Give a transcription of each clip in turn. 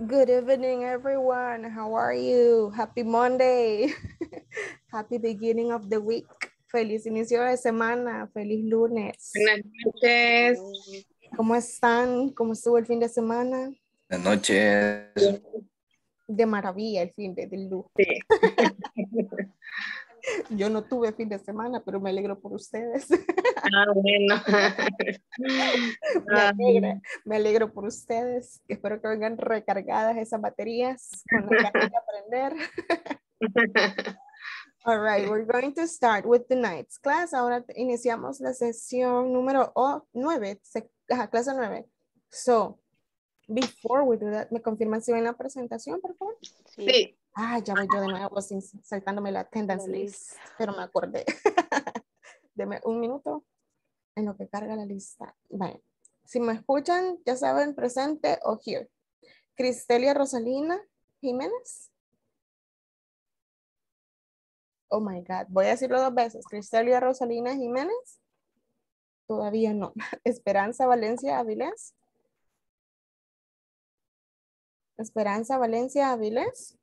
Good evening, everyone. How are you? Happy Monday. Happy beginning of the week. Feliz inicio de semana. Feliz lunes. Buenas noches. ¿Cómo están? ¿Cómo estuvo el fin de semana? Buenas noches. De maravilla el fin de, de luz. Sí. Yo no tuve fin de semana, pero me alegro por ustedes. Ah, bueno. me, alegra- me alegro por ustedes. Espero que vengan recargadas esas baterías con la ganas de aprender. All right, we're going to start with the nights class. Ahora iniciamos la sesión número 9, clase 9. So, before we do that, ¿me confirman si ven la presentación, por favor? Sí. Ah, ya voy yo de nuevo sin, saltándome la attendance list, pero me acordé. Deme un minuto en lo que carga la lista. Vale. Si me escuchan, ya saben, presente o here. Cristelia Rosalina Jiménez. Oh my God, voy a decirlo dos veces. Cristelia Rosalina Jiménez. Todavía no. Esperanza Valencia Avilés. Esperanza Valencia Avilés.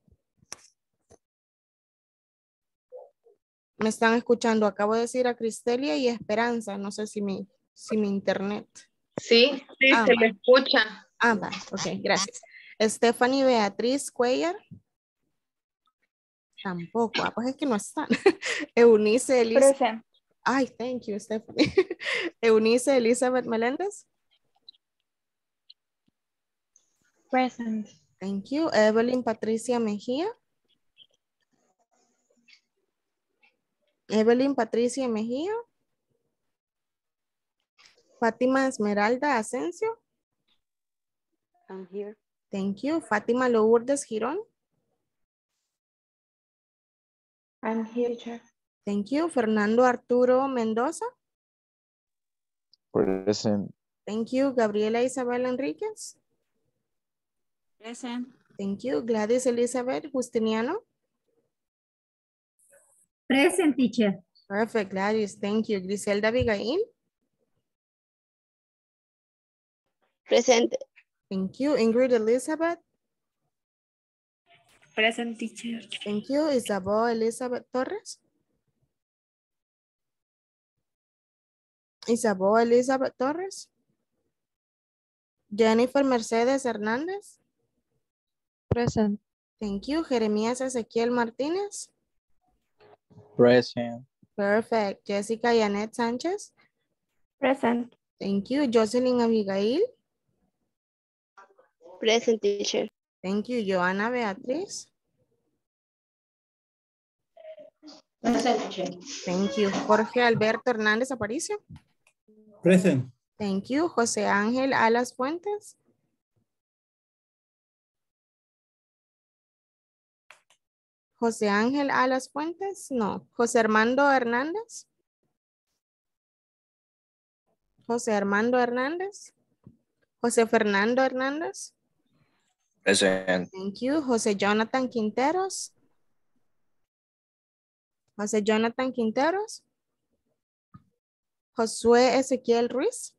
Me están escuchando. Acabo de decir a Cristelia y Esperanza. No sé si mi, si mi internet. Sí, sí, Ah, se va. le escucha. Ah, va. Ok, gracias. Stephanie Beatriz Cuellar. Tampoco. Ah, pues es que no están. Eunice Elizabeth. Present. Ay, thank you, Stephanie. Eunice Elizabeth Meléndez. Present. Thank you. Evelyn Patricia Mejía. Evelyn Patricia Mejía. Fátima Esmeralda Asensio. I'm here. Thank you. Fátima Lourdes Girón. I'm here, Chair. Thank you. Fernando Arturo Mendoza. Present. Thank you. Gabriela Isabel Enríquez. Present. Thank you. Gladys Elizabeth Justiniano. Present, teacher. Perfect, Gladys. Thank you. Griselda Abigail. Present. Thank you. Ingrid Elizabeth. Present, teacher. Thank you. Isabel Elizabeth Torres. Isabel Elizabeth Torres. Jennifer Mercedes Hernández. Present. Thank you. Jeremías Ezequiel Martínez. Present. Perfect. Jessica Yanet Sánchez. Present. Thank you. Jocelyn Abigail. Present teacher. Thank you. Joana Beatriz. Present, teacher. Thank you. Jorge Alberto Hernández Aparicio. Present. Thank you. José Ángel Alas Fuentes. José Ángel Alas Fuentes. No. José Armando Hernández. José Armando Hernández. José Fernando Hernández. Present. Thank you. José Jonathan Quinteros. José Jonathan Quinteros. Josué Ezequiel Ruiz.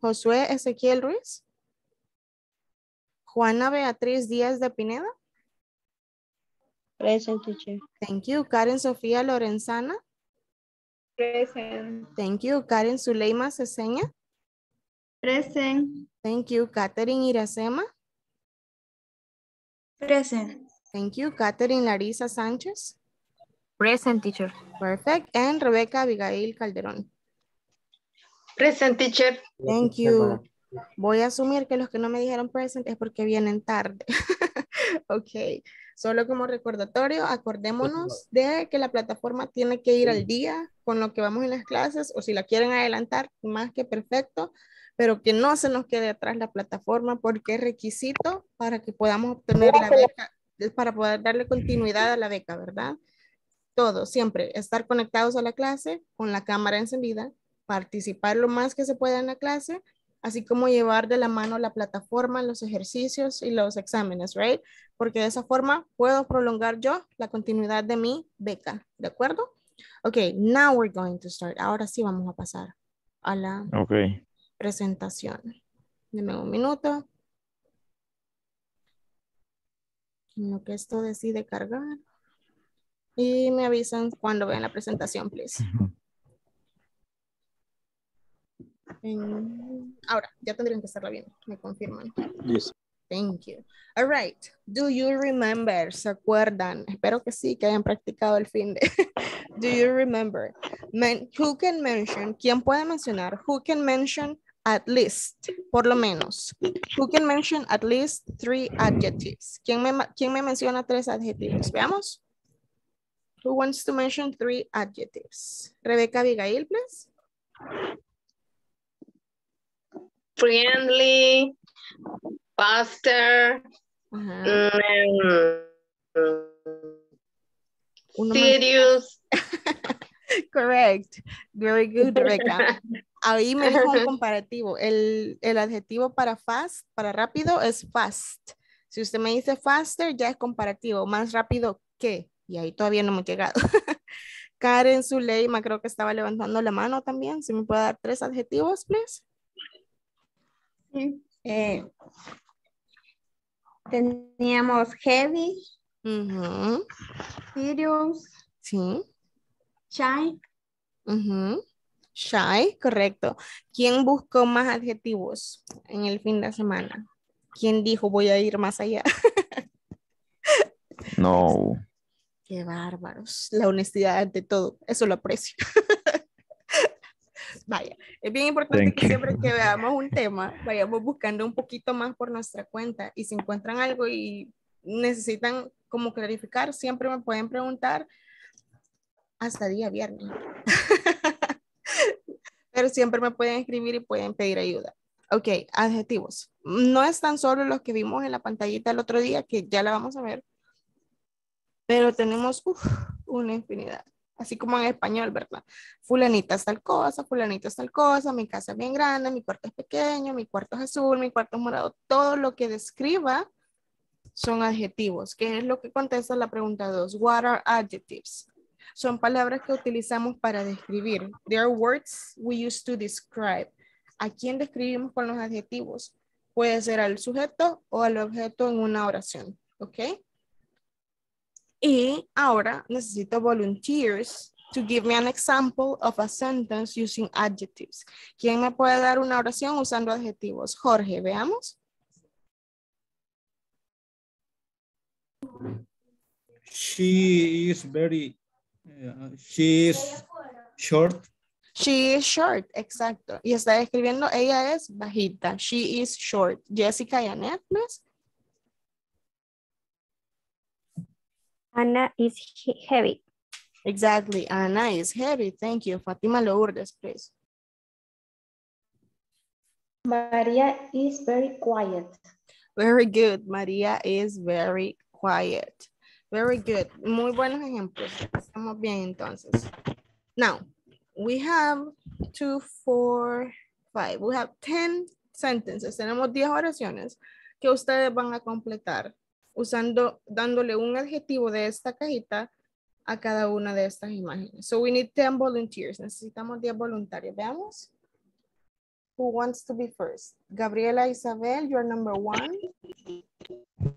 Josué Ezequiel Ruiz. Juana Beatriz Díaz de Pineda. Present teacher. Thank you. Karen Sofía Lorenzana. Present. Thank you. Karen Zuleima Ceseña. Present. Thank you. Catherine Iracema. Present. Thank you. Catherine Larisa Sánchez. Present, teacher. Perfect. And Rebecca Abigail Calderón. Present teacher. Thank you. Voy a asumir que los que no me dijeron present es porque vienen tarde. ok. Solo como recordatorio, acordémonos de que la plataforma tiene que ir al día con lo que vamos en las clases o si la quieren adelantar, más que perfecto, pero que no se nos quede atrás la plataforma porque es requisito para que podamos obtener la beca, para poder darle continuidad a la beca, ¿verdad? Todo, siempre, estar conectados a la clase con la cámara encendida, participar lo más que se pueda en la clase, así como llevar de la mano la plataforma, los ejercicios y los exámenes, right? Porque de esa forma puedo prolongar yo la continuidad de mi beca, ¿de acuerdo? Ok, now we're going to start. Ahora sí vamos a pasar a la Okay. presentación. Deme un minuto. En lo que esto decide cargar. Y me avisan cuando vean la presentación, please. En- Ahora, ya tendrían que estarla viendo. Me confirman. Yes. Thank you. All right. Do you remember? ¿Se acuerdan? Espero que sí, que hayan practicado el fin de. Do you remember? Men- who can mention? ¿Quién puede mencionar? Who can mention at least? Por lo menos. Who can mention at least three adjectives? ¿Quién me, quién me menciona tres adjetivos? Veamos. Who wants to mention three adjectives? Rebecca Abigail, please. Friendly, faster, mm, serious. Correct. Very good, Rebecca. Ahí me dijo un comparativo. El, el adjetivo para fast, para rápido, es fast. Si usted me dice faster, ya es comparativo. Más rápido que. Y ahí todavía no hemos llegado. Karen Zuleima creo que estaba levantando la mano también. Si me puede dar tres adjetivos, please. Eh, teníamos heavy, Ujú, serious, Sí. shy. ujú. Shy, correcto. ¿Quién buscó más adjetivos en el fin de semana? ¿Quién dijo voy a ir más allá? No. Qué bárbaros. La honestidad ante todo. Eso lo aprecio. Vaya, es bien importante Thank que you. siempre que veamos un tema, vayamos buscando un poquito más por nuestra cuenta. Y si encuentran algo y necesitan como clarificar, siempre me pueden preguntar hasta día viernes. Pero siempre me pueden escribir y pueden pedir ayuda. Ok, adjetivos. No es tan solo los que vimos en la pantallita el otro día, que ya la vamos a ver, pero tenemos uf, una infinidad. Así como en español, ¿verdad? Fulanita es tal cosa, fulanita es tal cosa, mi casa es bien grande, mi cuarto es pequeño, mi cuarto es azul, mi cuarto es morado. Todo lo que describa son adjetivos, que es lo que contesta la pregunta 2. What are adjectives? Son palabras que utilizamos para describir. They are words we use to describe. ¿A quién describimos con los adjetivos? Puede ser al sujeto o al objeto en una oración, ¿ok? Y ahora necesito volunteers to give me an example of a sentence using adjectives. ¿Quién me puede dar una oración usando adjetivos? Jorge, veamos. She is very, uh, she is short. She is short, exacto. Y está escribiendo, ella es bajita. She is short. Jessica y Annette, please. Anna is he- heavy. Exactly. Anna is heavy. Thank you. Fatima Lourdes, please. Maria is very quiet. Very good. María is very quiet. Very good. Muy buenos ejemplos. Estamos bien entonces. Now, we have two, four, five. We have 10 sentences. Tenemos 10 oraciones que ustedes van a completar usando, dándole un adjetivo de esta cajita a cada una de estas imágenes. So we need 10 volunteers. Necesitamos 10 voluntarios. Veamos. Who wants to be first? Gabriela Isabel, you're number one.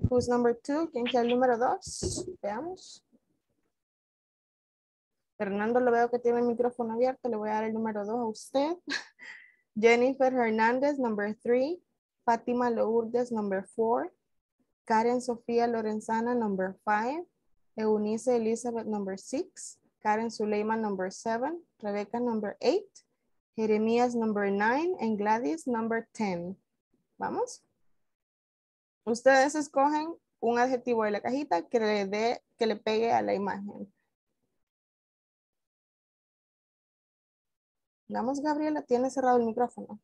Who's number two? ¿Quién es el número dos? Veamos. Fernando, lo veo que tiene el micrófono abierto. Le voy a dar el número dos a usted. Jennifer Hernández, number three. Fátima Lourdes, number four. Karen Sofía Lorenzana, number five. Eunice Elizabeth, number six. Karen Suleiman, number seven. Rebecca, number eight. Jeremías, number nine. And Gladys, number 10. Vamos. Ustedes escogen un adjetivo de la cajita que le que le pegue a la imagen. Vamos, Gabriela, tiene cerrado el micrófono.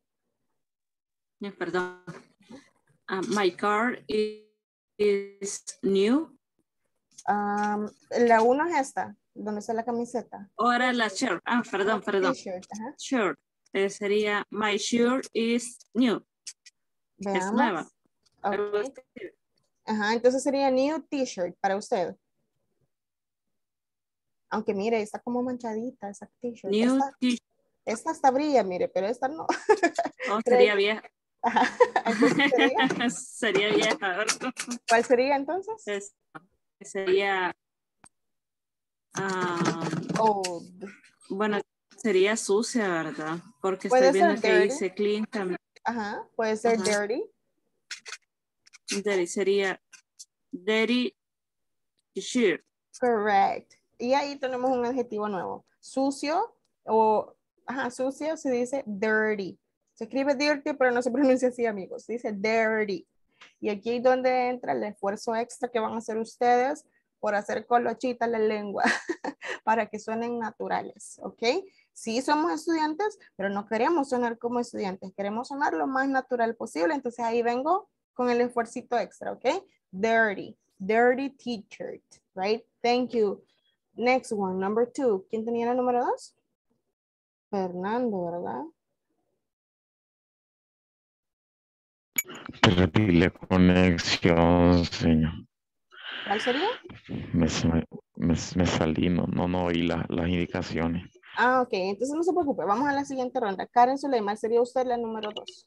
Perdón. Uh, my car is, is new. Am, la uno es esta, donde está la camiseta. Ahora la shirt. Ah, perdón, perdón. T-shirt, ajá. Shirt. Eh, sería my shirt is new. Es nueva. Ok. Ajá, entonces sería new t-shirt para usted. Aunque mire, está como manchadita esa t-shirt. New t-shirt. esta está brilla, mire, pero esta no. Oh, sería vieja. Sería, sería vieja, ¿verdad? ¿Cuál sería entonces? Es- sería, ah, Old. bueno, sería sucia, ¿verdad? Porque estoy viendo que dirty. dice clean también. Ajá. Puede ser Ajá. dirty. Dirty sería dirty shirt. Correct. Y ahí tenemos un adjetivo nuevo. Sucio o, ajá, sucio se dice dirty. Se escribe dirty, pero no se pronuncia así, amigos. Dice dirty. Y aquí es donde entra el esfuerzo extra que van a hacer ustedes por hacer colochita la lengua para que suenen naturales, ¿ok? Sí somos estudiantes, pero no queremos sonar como estudiantes, queremos sonar lo más natural posible. Entonces ahí vengo con el esfuercito extra, ¿ok? Dirty, dirty t-shirt, right? Thank you. Next one, number two. ¿Quién tenía la número dos? Fernando, ¿verdad? Perdí la conexión, señor. ¿Cuál sería? Me, me, me- salí, no, no, no oí la- las indicaciones. Ah, ok, entonces no se preocupe, vamos a la siguiente ronda. Karen Suleiman, sería usted la número dos.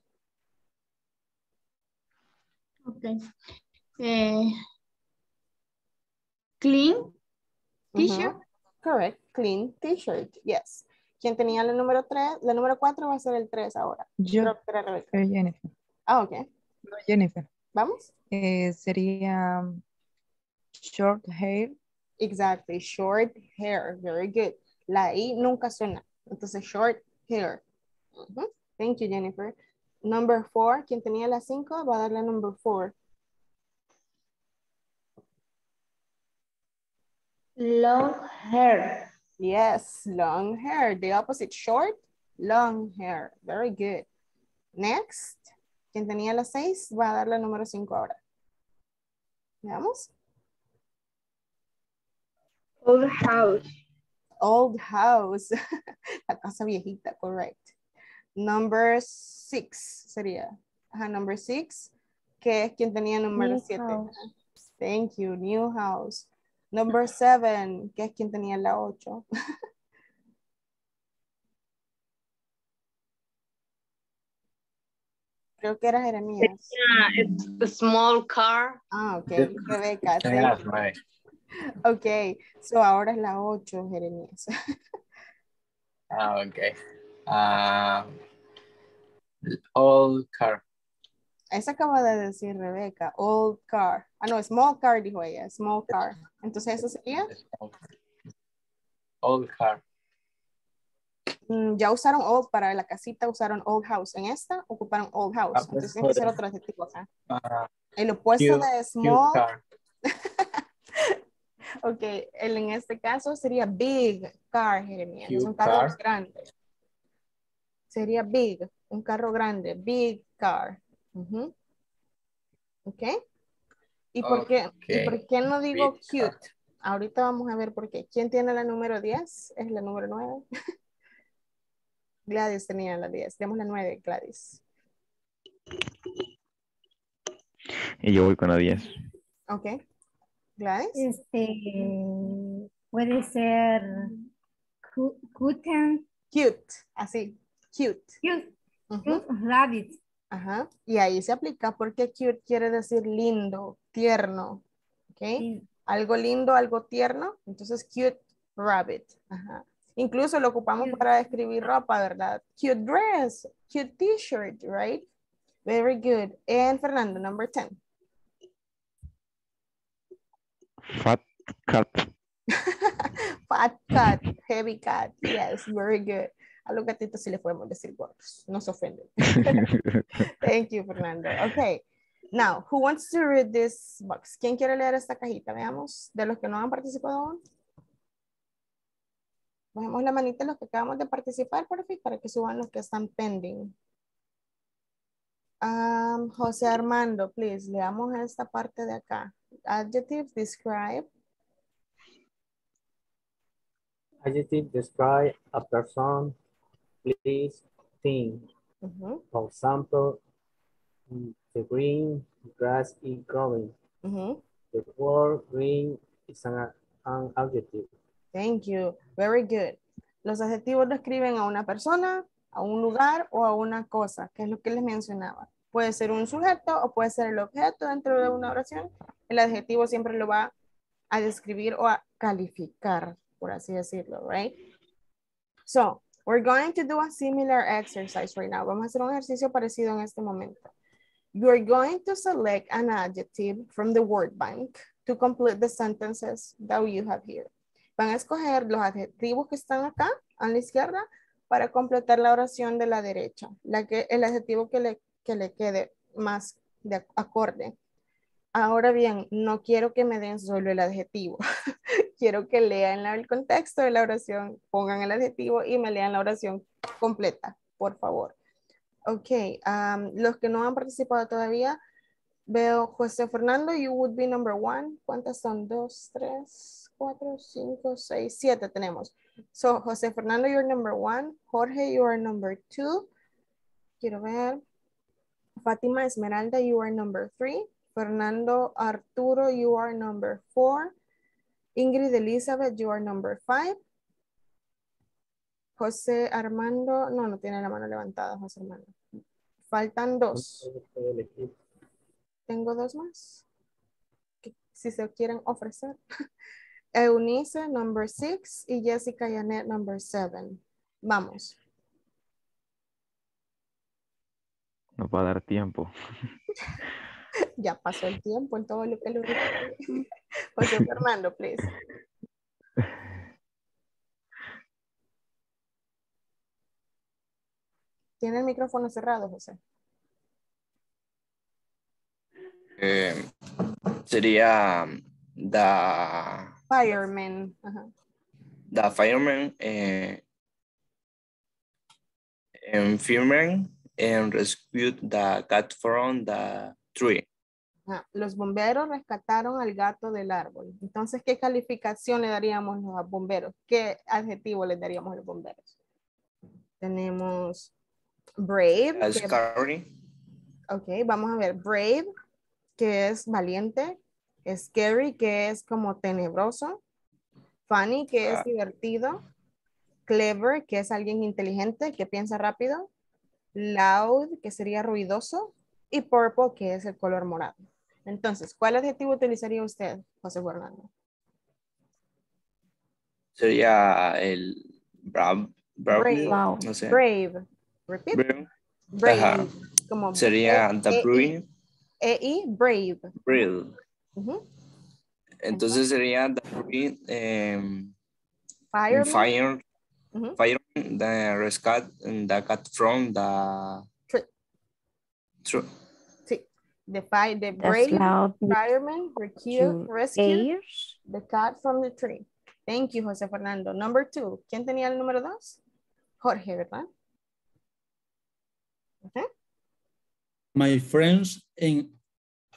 Ok. Eh, clean t-shirt. Ujú. Correct, clean t-shirt, yes. ¿Quién tenía la número tres? La número cuatro va a ser el tres ahora. Yo, Jennifer. Ah, ok. No, Jennifer. ¿Vamos? Eh, sería um, short hair. Exactly, short hair, very good. La I nunca suena, entonces short hair. Ujú. Thank you, Jennifer. Number four, quien tenía la cinco va a darle number four. Long hair. Yes, long hair. The opposite, short, long hair. Very good. Next, quien tenía la seis va a darle el número cinco ahora. Veamos. Old house. Old house. la casa viejita, correct. Number six sería. Ajá, number six, que es quien tenía número siete. house. Ajá. Thank you, new house. Number seven, que es quien tenía la ocho. Creo que era Jeremías. Yeah, it's a small car. Ah, ok. Rebeca. You. my Ok, so ahora es la 8, Jeremías. Ah, okay. Uh, old car. Esa acaba de decir Rebeca, old car. Ah, no, small car dijo ella, small car. Entonces eso sería, Old car. Mm, ya usaron old para la casita, usaron old house. En esta ocuparon old house. Ah, pues, Entonces tiene que ser otro adjetivo acá. Ah, El opuesto cute- de small, ok, el, en este caso sería big car, Jeremías. Es un carro car. grande. Sería big, un carro grande, big car. Ujú. Ok. ¿Y por, qué, ¿Y por qué no digo Big car. cute? Ahorita vamos a ver por qué. ¿Quién tiene la número 10? Es la número 9. Gladys tenía la 10. Demos la 9, Gladys. Y yo voy con la 10. Ok. Gladys. Este puede ser cu- cuten, Cute. Así. Cute. cute, cute rabbit. Ajá. Y ahí se aplica porque cute quiere decir lindo, tierno. ¿Ok? Sí. Algo lindo, algo tierno. Entonces, cute rabbit. Ajá. Incluso lo ocupamos Cute. para describir ropa, ¿verdad? Cute dress, cute t-shirt, right? Very good. And Fernando, number 10. Fat cat. Fat cat, heavy cat. Yes, very good. A los gatitos sí le podemos decir gordos. No se ofenden. Thank you, Fernando. Okay. Now, who wants to read this box? ¿Quién quiere leer esta cajita? Veamos, de los que no han participado aún. Bajemos la manita los que acabamos de participar, por fin, para que suban los que están pending. Um, José Armando, please, leamos esta parte de acá. Adjective, describe. Adjective describe a person, place, thing. Ujú, For example, the green grass is growing. ujú. The word green is an, an adjective. Thank you. Very good. Los adjetivos describen a una persona, a un lugar o a una cosa, que es lo que les mencionaba. Puede ser un sujeto o puede ser el objeto dentro de una oración. El adjetivo siempre lo va a describir o a calificar, por así decirlo, right? So, we're going to do a similar exercise right now. Vamos a hacer un ejercicio parecido en este momento. You're going to select an adjective from the word bank to complete the sentences that you have here. Van a escoger los adjetivos que están acá a la izquierda para completar la oración de la derecha, la que, el adjetivo que le, que le quede más de acorde. Ahora bien, no quiero que me den solo el adjetivo. quiero que lean el contexto de la oración, pongan el adjetivo y me lean la oración completa, por favor. Ok, um, los que no han participado todavía, veo José Fernando, you would be number one. ¿Cuántas son? Dos, tres, cuatro, cinco, seis, siete tenemos. So, José Fernando, you're number one. Jorge, you are number two. Quiero ver. Fátima Esmeralda, you are number three. Fernando Arturo, you are number four. Ingrid Elizabeth, you are number five. José Armando, no, no tiene la mano levantada, José Armando. Faltan dos. Tengo dos más. Que si se quieren ofrecer. Eunice, number six, y Jessica Yanet, number seven. Vamos. No va a dar tiempo. ya pasó el tiempo en todo lo que lo José Fernando, please. Tiene el micrófono cerrado, José. Eh, sería the fireman. Ajá. The fireman eh, and fireman and rescued the cat from the tree. Los bomberos rescataron al gato del árbol. Entonces, ¿qué calificación le daríamos a los bomberos? ¿Qué adjetivo le daríamos a los bomberos? Tenemos brave. Scary. ok, vamos a ver. Brave, que es valiente. Scary, que es como tenebroso. Funny, que es Ah. divertido. Clever, que es alguien inteligente, que piensa rápido. Loud, que sería ruidoso. Y purple, que es el color morado. Entonces, ¿cuál adjetivo utilizaría usted, José Fernando? Sería el brave. Brave. No sé. Brave. Repeat. Brave. Brave. Ajá. Como Sería the. E-I, brave. brave. Entonces sería the brave. em, Fireman. fire. Ujú. Fire. The rescue. The cat from the Tree. tree. Sí. The, fi the brave fireman rescue, rescue the cat from the tree. Thank you, José Fernando. Number two. ¿Quién tenía el número dos? Jorge, ¿verdad? Ujú. My friends and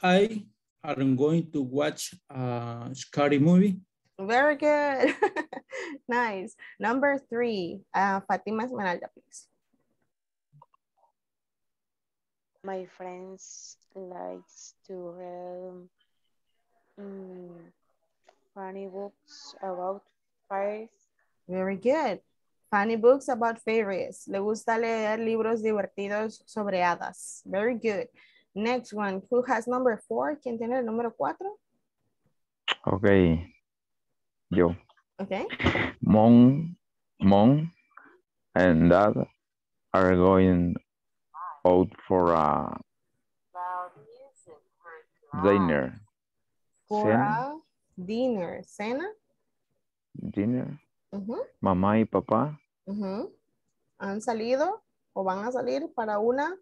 I are going to watch a scary movie. Very good. nice. Number three. Uh, Fatima Esmeralda, please. My friends likes to read mm, funny books about fires. Very good. Funny books about fairies. Le gusta leer libros divertidos sobre hadas. Very good. Next one. Who has number four? ¿Quién tiene el número cuatro? Ok. Yo. Okay. Mom, mom and dad are going out for a dinner. For Cena. a dinner. Cena. Dinner. Ujú, Mamá y papá ujú. Han salido o van a salir para una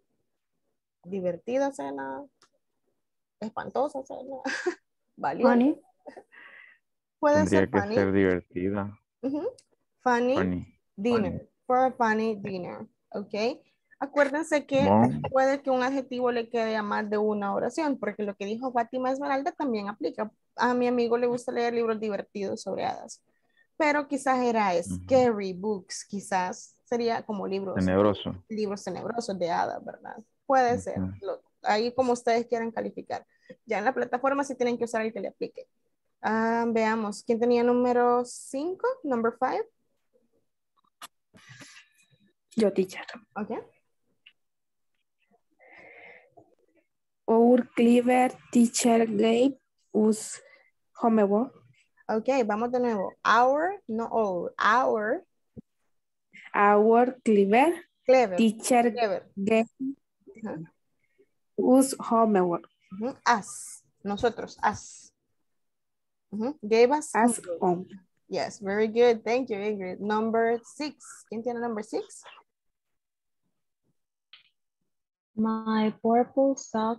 divertida cena. Espantosa cena. Valiente. Funny. Puede tendría ser que funny. ser divertida. Ujú. Funny. Funny. dinner, for a funny dinner, ¿ok? Acuérdense que puede que un adjetivo le quede a más de una oración, porque lo que dijo Fátima Esmeralda también aplica. A mi amigo le gusta leer libros divertidos sobre hadas, pero quizás era scary books, quizás sería como libros, Tenebroso. libros tenebrosos de hadas, ¿verdad? Puede ser, Lo- ahí como ustedes quieran calificar. Ya en la plataforma sí tienen que usar el que le aplique. Ah, veamos, ¿quién tenía número 5? Number 5. Yo, teacher. Okay. Our clever teacher gave us homework. Ok, vamos de nuevo. Our, no all. Our, Our clever clever. teacher Clever. gave Ajá. us homework. Ujú, Us. Nosotros, us. Ujú, Gave us. Us home. Yes, very good. Thank you, Ingrid. Number six. ¿Quién tiene number six? My purple sock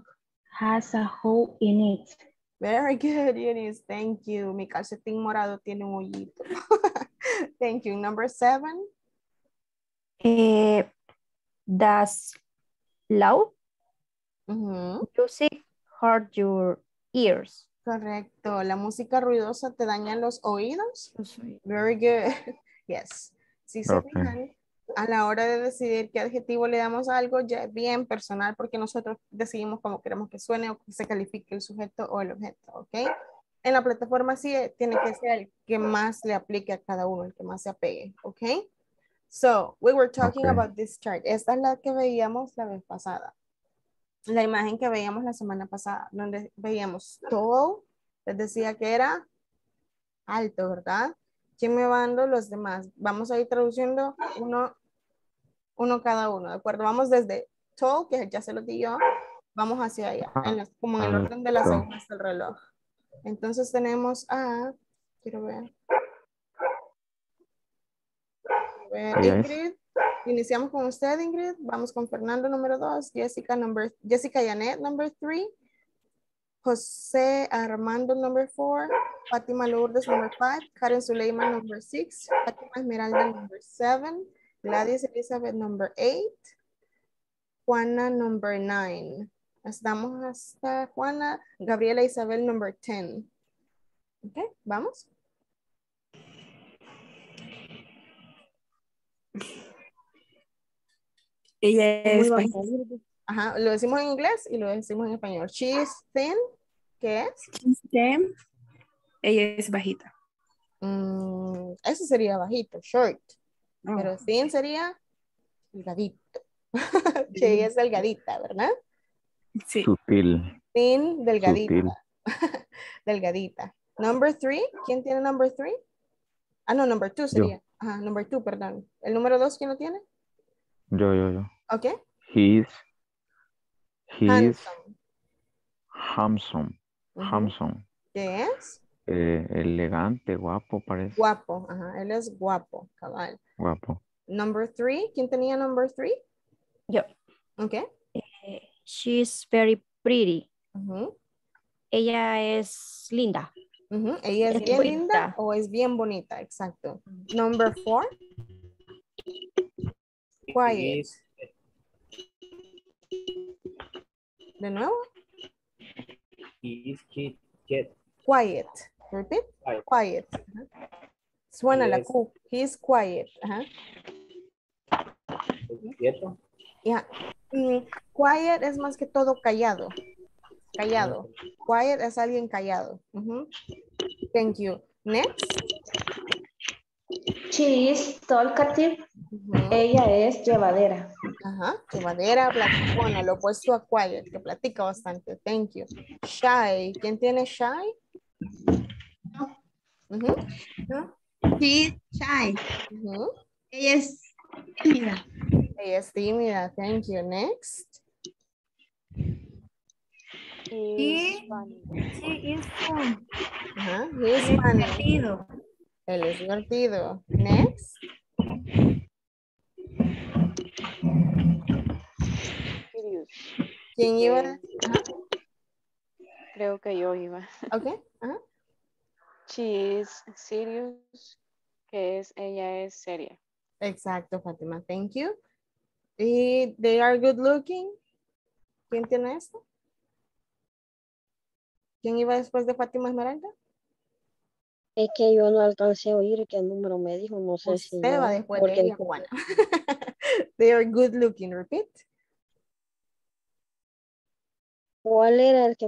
has a hole in it. Very good, Eunice. Thank you. Mi calcetín morado tiene un hoyito. Thank you. Number seven. Eh, does loud music hurt your ears? Correcto. La música ruidosa te daña los oídos. Very good. Yes. Si se Ok. fijan, a la hora de decidir qué adjetivo le damos a algo, ya es bien personal porque nosotros decidimos cómo queremos que suene o que se califique el sujeto o el objeto, ¿ok? En la plataforma sí eh, tiene que ser el que más le aplique a cada uno, el que más se apegue, ¿ok? So, we were talking about this chart. Esta es la que veíamos la vez pasada. La imagen que veíamos la semana pasada, donde veíamos tall, les decía que era alto, ¿verdad? ¿Quién me va dando los demás? Vamos a ir traduciendo uno, uno cada uno, ¿de acuerdo? Vamos desde tall, que ya se lo di yo, vamos hacia allá, en como en el orden de las agujas del reloj. Entonces tenemos a, quiero ver. Ingrid, iniciamos con usted, Ingrid. Vamos con Fernando, número dos, Jessica, number, Jessica Yanet, number three, José Armando, number four, Fátima Lourdes, number five, Karen Suleiman, number six, Fátima Esmeralda, number seven, Gladys Elizabeth, number eight, Juana, number nine. Estamos hasta Juana, Gabriela Isabel, number ten. Ok, vamos. Ella es. Ajá, lo decimos en inglés y lo decimos en español. She is thin, ¿qué es? Thin. Ella es bajita. Mm, eso sería bajito, short. Pero thin sería delgadito. que ella es delgadita, ¿verdad? Sí. Sutil. Thin, delgadita. Sutil. delgadita. Number three, ¿quién tiene number three? Ah, no, number two sería. Ajá, number two, perdón. ¿El número dos quién lo tiene? Yo, yo, yo. Ok. He's, he's Handsome. handsome. Handsome. ¿Qué es? Eh, elegante, guapo, parece. Guapo. Ajá, él es guapo, cabal. Guapo. Number three, ¿quién tenía number three? Yo. Ok. Eh, she's very pretty. Ujú, Ella es linda. ujú. ¿Ella es Es bien linda o es bien bonita? Exacto. Number four. Quiet. De nuevo. is kid get Quiet. Repeat. Quiet. Quiet. Suena la. Q. He's quiet. Ajá. quieto. Ya. Mm, quiet es más que todo callado. Callado. Quiet es alguien callado. Thank you. Next. She is talkative. Ella es llevadera. Ajá. Llevadera, platicona, lo opuesto a quiet, que platica bastante. Thank you. Shy. ¿Quién tiene shy? Ujú, She is shy. ujú. Ella es tímida. Ella es tímida. Thank you. Next. Funny. She is fun. Ajá. He is Él es funny. divertido. Él es divertido. Next. Serious. ¿Quién iba? Eh. Creo que yo iba. Ok. Ajá. She is serious, que es ella es seria. Exacto, Fátima. Thank you. Y they are good looking. ¿Quién tiene esto? ¿Quién iba después de Fátima Esmeralda? Es que yo no alcancé a oír qué número me dijo, no sé si Usted va después de ella, Juana. they are good looking. Repeat. ¿cuál era el que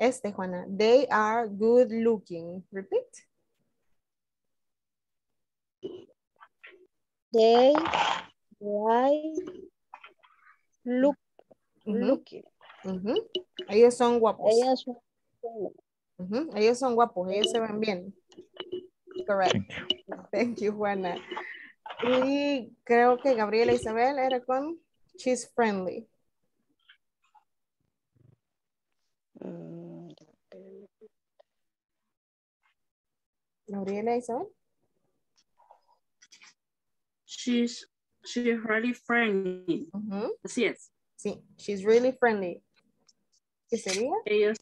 Este, Juana. They are good looking. Repeat. they, look, Ujú. looking, Ujú. Ellos son guapos. Ellas son- Ujú, Ellos son guapos, ellos se ven bien. Correct. Thank you, Juana. Y creo que Gabriela Isabel era con she's friendly. Mm, Gabriela Isabel. She's, she's really friendly. Ujú, Así es. Sí, she's really friendly. ¿Qué sería? Ellos,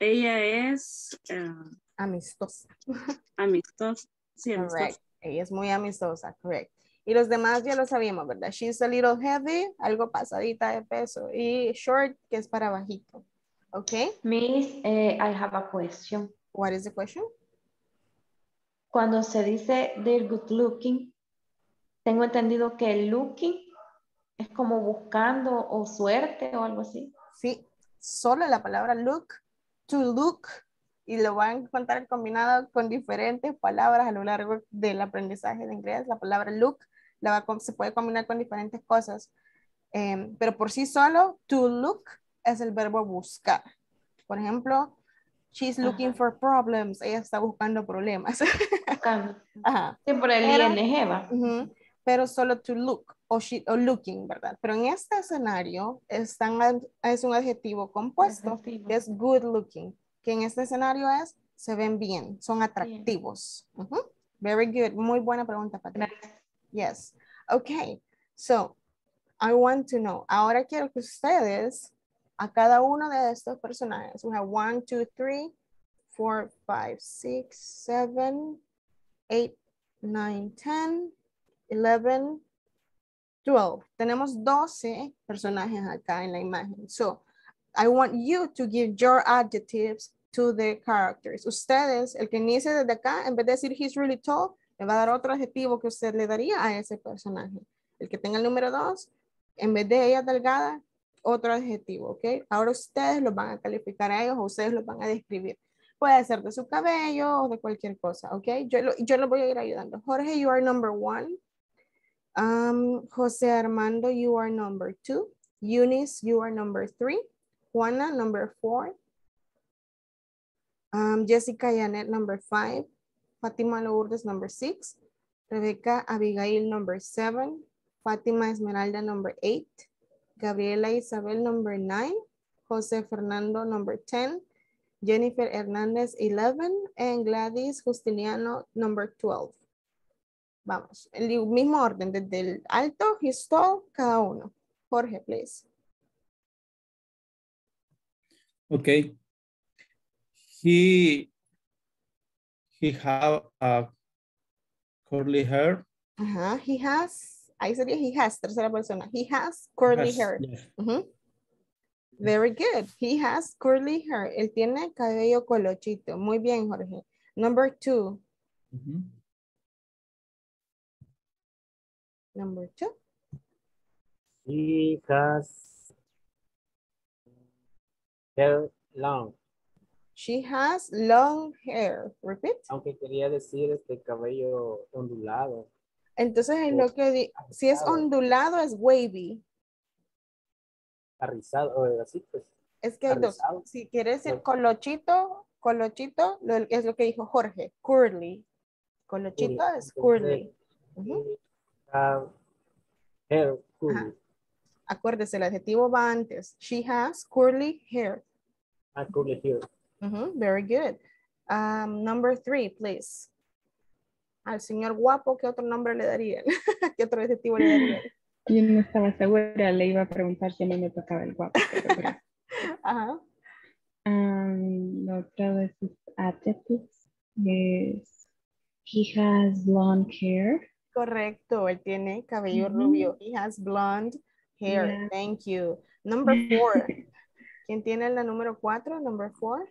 ella es eh, Amistosa. amistosa. Sí, amistosa. Ella es muy amistosa, correct. Y los demás ya lo sabíamos, ¿verdad? She's a little heavy, algo pasadita de peso. Y short, que es para bajito. ¿Ok? Miss, eh, I have a question. What is the question? Cuando se dice they're good looking, tengo entendido que el looking es como buscando o suerte o algo así. Sí, solo la palabra look, to look, y lo van a encontrar combinado con diferentes palabras a lo largo del aprendizaje de inglés. La palabra look la va se puede combinar con diferentes cosas, Em, pero por sí solo, to look es el verbo buscar. Por ejemplo, she's looking Ajá. for problems. Ella está buscando problemas. Buscando. Ajá. Sí, por el Pero- ING va. Pero solo to look o, she- o looking, ¿verdad? Pero en este escenario están es un adjetivo compuesto Adjetivo. que es good looking, que en este escenario es se ven bien, son atractivos. Ujú. Very good. Muy buena pregunta, Patricia. Yes. Okay. So, I want to know. Ahora quiero que ustedes, a cada uno de estos personajes, we have one, two, three, four, five, six, seven, eight, nine, ten, 11, 12. Tenemos 12 personajes acá en la imagen. So, I want you to give your adjectives to the characters. Ustedes, el que inicie desde acá, en vez de decir he's really tall, le va a dar otro adjetivo que usted le daría a ese personaje. El que tenga el número 2, en vez de ella delgada, otro adjetivo, ¿ok? Ahora ustedes los van a calificar a ellos o ustedes los van a describir. Puede ser de su cabello o de cualquier cosa, ¿ok? Yo, lo, yo los voy a ir ayudando. Jorge, you are number one. Um, Jose Armando, you are number two. Eunice, you are number three. Juana, number four. Um, Jessica Yanet, number five. Fatima Lourdes, number six. Rebecca Abigail, number seven. Fatima Esmeralda, number eight. Gabriela Isabel, number nine. Jose Fernando, number 10. Jennifer Hernández, 11. And Gladys Justiniano, number 12. Vamos, el mismo orden, desde el alto, his tall, cada uno. Jorge, please. Okay. He he have a curly hair. Ajá, he has, ahí sería he has, tercera persona. He has curly hair. yes. Very good. He has curly hair. Él tiene cabello colochito. Muy bien, Jorge. Number two. Number two. He has hair long. She has long hair. Repeat. Aunque quería decir este cabello ondulado. Entonces, en lo que di- si es ondulado es wavy. Arrizado, así pues. Es que hay dos. Si quieres decir colochito, colochito, lo- es lo que dijo Jorge. Curly. Colochito Curly. es curly. Ujú. Have hair curly. Acuérdese, el adjetivo va antes. She has curly hair. Ah, curly hair. Very good. Um, number three, please. Al señor guapo, ¿qué otro nombre le darían? ¿Qué otro adjetivo le darían? Yo no estaba segura, le iba a preguntar si a mí me tocaba el guapo. pero. Ajá. Um, lo otro de sus adjectives es he has blonde hair. Correcto, él tiene cabello rubio. He has blonde hair. Yeah. Thank you. Number four. ¿Quién tiene la número cuatro? Number four.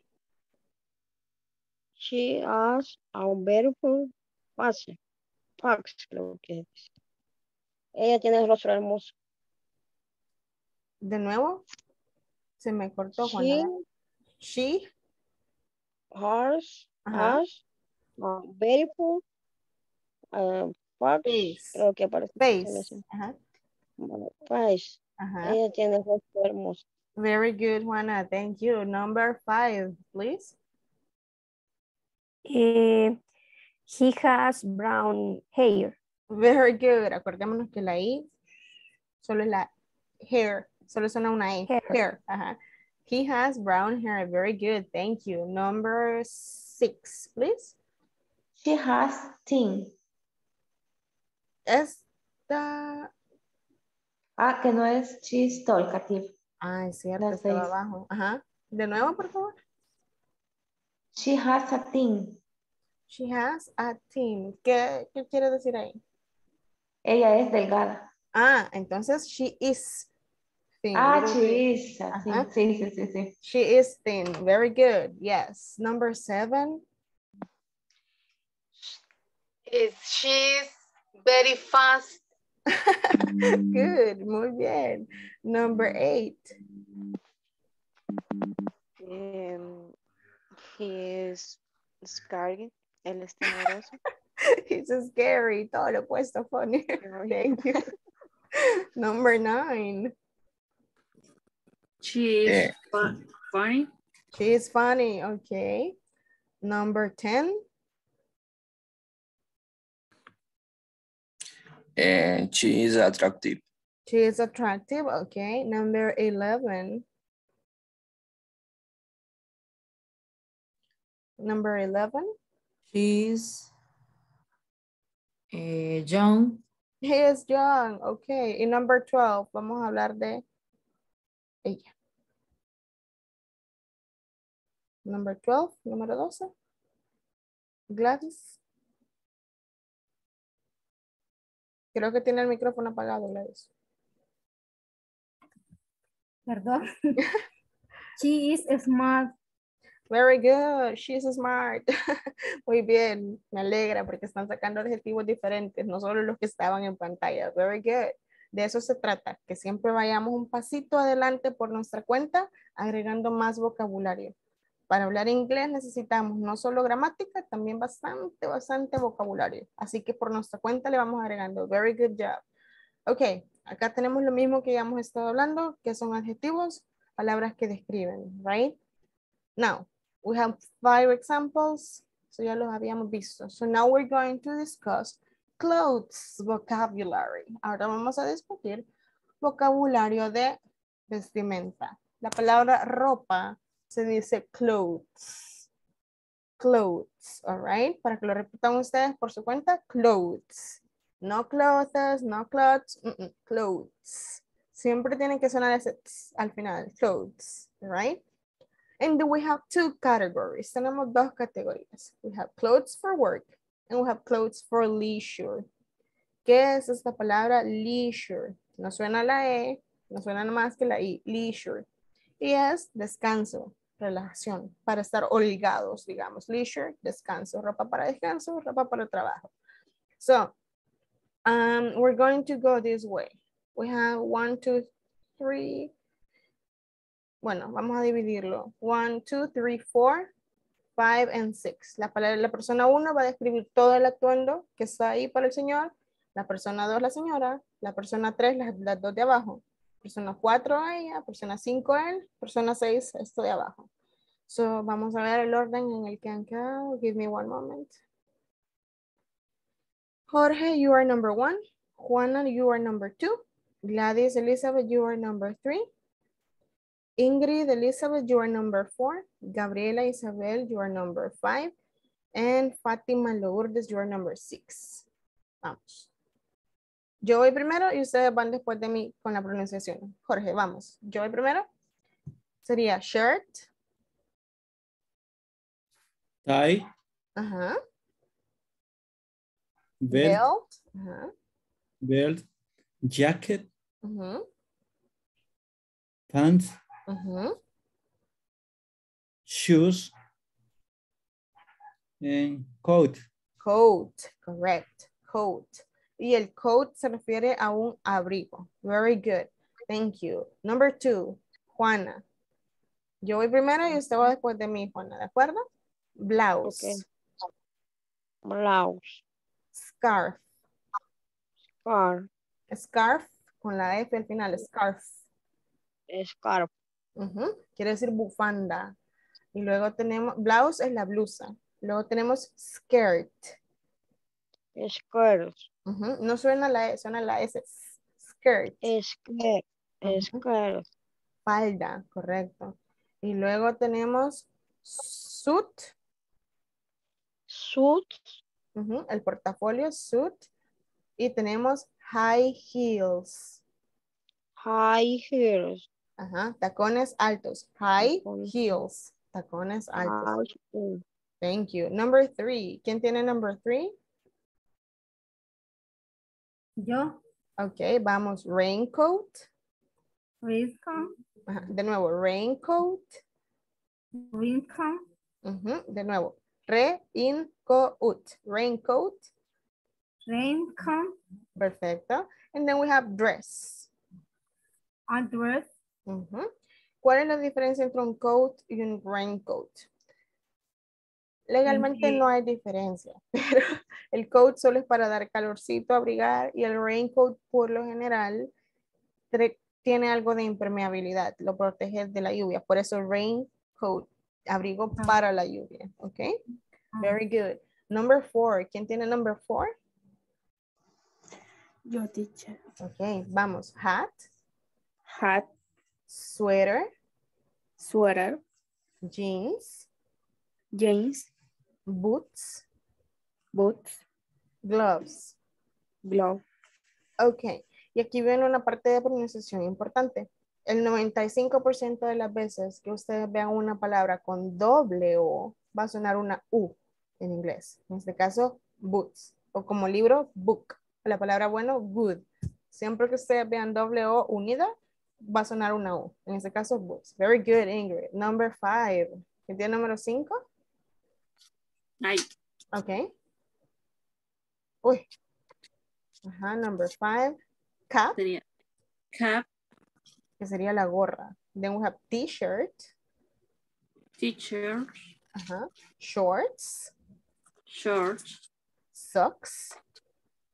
She has a beautiful face. Face, creo que es. Ella tiene el rostro hermoso. De nuevo. Se me cortó, She Juana. She. has, Ajá. has a beautiful uh. Face. Creo que aparece. Face. Ajá. Bueno, face. Ajá. Ella tiene el rostro hermoso. Very good, Juana. Thank you. Number five, please. Eh, he has brown hair. Very good. Acordémonos que la I solo es la hair. Solo suena una E. Hair. Hair. Ajá. He has brown hair. Very good. Thank you. Number six, please. She has teen. Esta. Ah, que no es she's talkative. Ah, es cierto. Estaba abajo. Ajá. De nuevo, por favor. She has a teen. She has a team. ¿Qué, qué quiere decir ahí? Ella es delgada. Ah, entonces she is thin. Ah, she is a Ajá. Sí, sí, sí, sí. She is thin. Very good. Yes. Number seven. Is she's very fast. Good. Muy bien. Number eight. Um, he is scary. Él es temeroso. It's scary. Todo lo opuesto funny. Thank you. Number nine. She is eh. fu- funny. She is funny. Okay. Number 10. And she is attractive. She is attractive. Okay. Number 11. Number 11. She's eh, young. He is young. Okay. Y number 12. Vamos a hablar de ella. Number 12. Número 12. Gladys. Creo que tiene el micrófono apagado, Gladys. Perdón. She is smart. Very good. She's smart. Muy bien. Me alegra porque están sacando adjetivos diferentes, no solo los que estaban en pantalla. Very good. De eso se trata, que siempre vayamos un pasito adelante por nuestra cuenta, agregando más vocabulario. Para hablar inglés necesitamos no solo gramática, también bastante, bastante vocabulario. Así que por nuestra cuenta le vamos agregando. Very good job. Ok, acá tenemos lo mismo que ya hemos estado hablando, que son adjetivos, palabras que describen, right? Now, we have five examples. So ya los habíamos visto. So now we're going to discuss clothes vocabulary. Ahora vamos a discutir vocabulario de vestimenta. La palabra ropa se dice clothes. Clothes, all right? Para que lo repitan ustedes por su cuenta, clothes. No clothes, no clothes, mm, mm, clothes. Siempre tienen que sonar ese al final, clothes, right? And then we have two categories. Tenemos dos categorías. We have clothes for work and we have clothes for leisure. ¿Qué es esta palabra leisure? No suena la E, no suena más que la I, leisure. Y es descanso, relajación, para estar holgados, digamos. Leisure, descanso, ropa para descanso, ropa para trabajo. So, um, we're going to go this way. We have one, two, three, bueno, vamos a dividirlo. One, two, three, four, five, and six. La, palabra, la persona uno va a describir todo el actuando que está ahí para el señor. La persona dos, la señora. La persona tres, las, las dos de abajo. Persona cuatro, ella. Persona cinco, él. Persona seis, esto de abajo. So, vamos a ver el orden en el que han quedado. Give me one moment. Jorge, you are number one. Juana, you are number two. Gladys Elizabeth, you are number three. Ingrid Elizabeth, you are number four. Gabriela Isabel, you are number five. And Fátima Lourdes, you are number six. Vamos. Yo voy primero y ustedes van después de mí con la pronunciación. Jorge, vamos. Yo voy primero. Sería shirt. tie, Ajá. belt, Belt. Ajá. belt, jacket, pants, shoes, and coat. Coat, correct. Coat. Y el coat se refiere a un abrigo. Very good. Thank you. Number two, Juana. Yo voy primero y usted va después de mí, Juana, ¿de acuerdo? Blouse. Blouse. Scarf. Scarf. Scarf con la F al final, scarf. Scarf. Ujú, Quiere decir bufanda. Y luego tenemos, blouse es la blusa. Luego tenemos skirt. Skirt. No suena la E, suena la S. Skirt. Skirt. Skirt. Falda, correcto. Y luego tenemos suit. Suit. El portafolio, suit. Y tenemos high heels. High heels. Ajá, tacones altos. High heels. Tacones altos. High. Thank you. Number three. ¿Quién tiene number three? Yo. Ok, vamos. Raincoat. Raincoat. Ajá, De nuevo, raincoat. Raincoat. De nuevo. Raincoat. Raincoat. Raincoat. Perfecto. And then we have dress. A dress. Ujú. ¿Cuál es la diferencia entre un coat y un raincoat? Legalmente no hay diferencia, pero el coat solo es para dar calorcito, abrigar, y el raincoat por lo general tiene algo de impermeabilidad, lo protege de la lluvia. Por eso raincoat, abrigo para la lluvia, ¿ok? Very good. Number four, ¿quién tiene number four? Yo, teacher. Ok, vamos. Hat, Hat, sweater, sweater, jeans, jeans, boots, boots, gloves. glove. Ok, y aquí viene una parte de pronunciación importante. El 95% de las veces que ustedes vean una palabra con doble O, va a sonar una U en inglés. En este caso, boots. O como libro, book. La palabra bueno, good. Siempre que ustedes vean doble O unida, va a sonar una U. En este caso, books. Very good, Ingrid. Number five. ¿Quién tiene número cinco? Ay, Ok. Uy. Ajá, number five. Cap. sería cap, que sería la gorra. Then we have t-shirt, t-shirt, ajá, shorts, shorts, socks,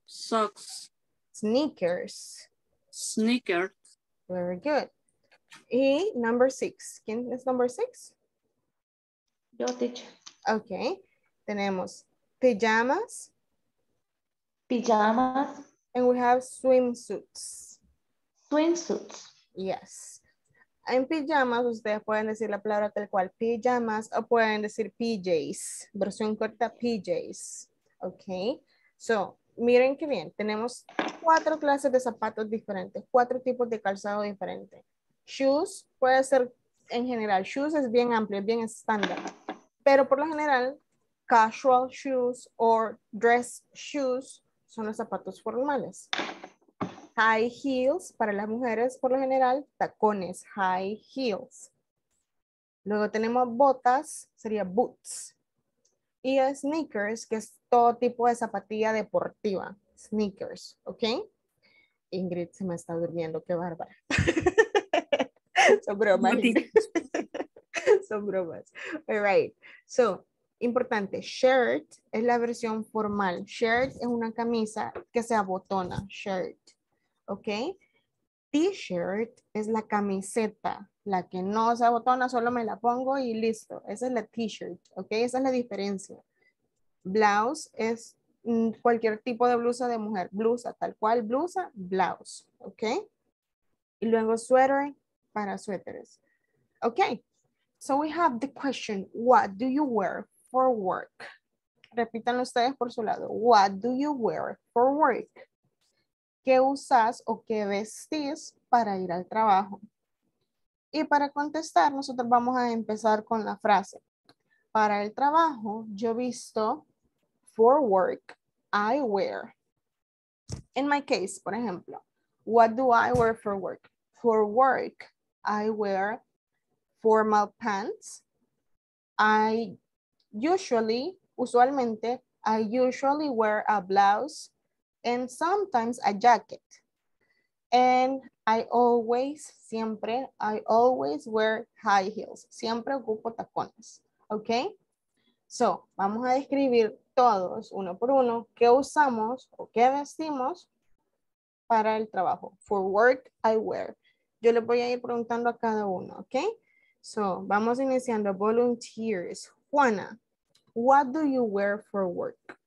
socks, sneakers. sneakers, Very good. Y number six. ¿Quién es number six? Yo, teacher. Ok. Tenemos pajamas Pijamas, and we have swimsuits. swimsuits. Yes. En pijamas ustedes pueden decir la palabra tal cual, pijamas, o pueden decir PJs, versión corta PJs. Ok. So, miren qué bien, tenemos cuatro clases de zapatos diferentes, cuatro tipos de calzado diferentes. Shoes puede ser en general, shoes es bien amplio, es bien estándar, pero por lo general, casual shoes o dress shoes son los zapatos formales. High heels para las mujeres, por lo general, tacones, high heels. Luego tenemos botas, sería boots. Y sneakers, que es todo tipo de zapatilla deportiva. Sneakers, ¿ok? Ingrid se me está durmiendo, qué bárbara. Son bromas. Son bromas. All right. So, importante, shirt es la versión formal. Shirt es una camisa que se abotona, shirt. ¿Ok? T-shirt es la camiseta, la que no se abotona, solo me la pongo y listo. Esa es la t-shirt, ¿ok? Esa es la diferencia. Blouse es mm, cualquier tipo de blusa de mujer. Blusa, tal cual, blusa, blouse, ¿ok? Y luego sweater para suéteres. Ok, so we have the question, what do you wear for work? Repitan ustedes por su lado. What do you wear for work? ¿Qué usas o qué vestís para ir al trabajo? Y para contestar, nosotros vamos a empezar con la frase. Para el trabajo, yo visto for work, I wear. In my case, por ejemplo, what do I wear for work? For work, I wear formal pants. I usually, usualmente, I usually wear a blouse and sometimes a jacket. And I always, siempre, I always wear high heels. Siempre ocupo tacones. ¿Ok? So, vamos a describir todos, uno por uno, qué usamos o qué vestimos para el trabajo. For work, I wear. Yo le voy a ir preguntando a cada uno, ¿ok? So, vamos iniciando. Volunteers. Juana, what do you wear for work?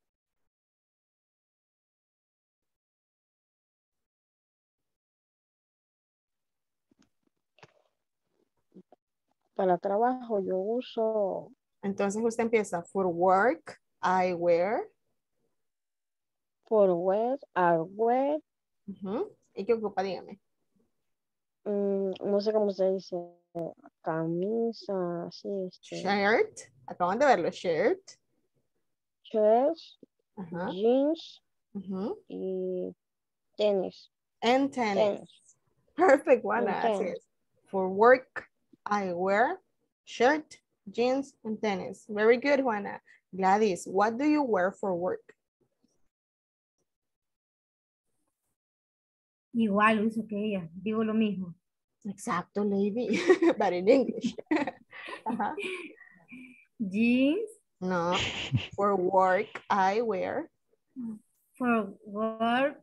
Para trabajo yo uso Entonces usted empieza. For work, I wear. for work, I wear, Ujú. ¿Y qué ocupa? Dígame. mm, no sé cómo se dice, camisa, así, este, Shirt. Acaban de verlo. Shirt. shirts, Ajá. jeans y tenis. And tennis. Tenis. Perfect, Juana. Así es. For work, I wear shirt, jeans, and tennis. Very good, Juana. Gladys, what do you wear for work? Igual uso que ella, digo lo mismo. Exacto, lady. But in English. Ajá. Jeans, No. For work, I wear. for work,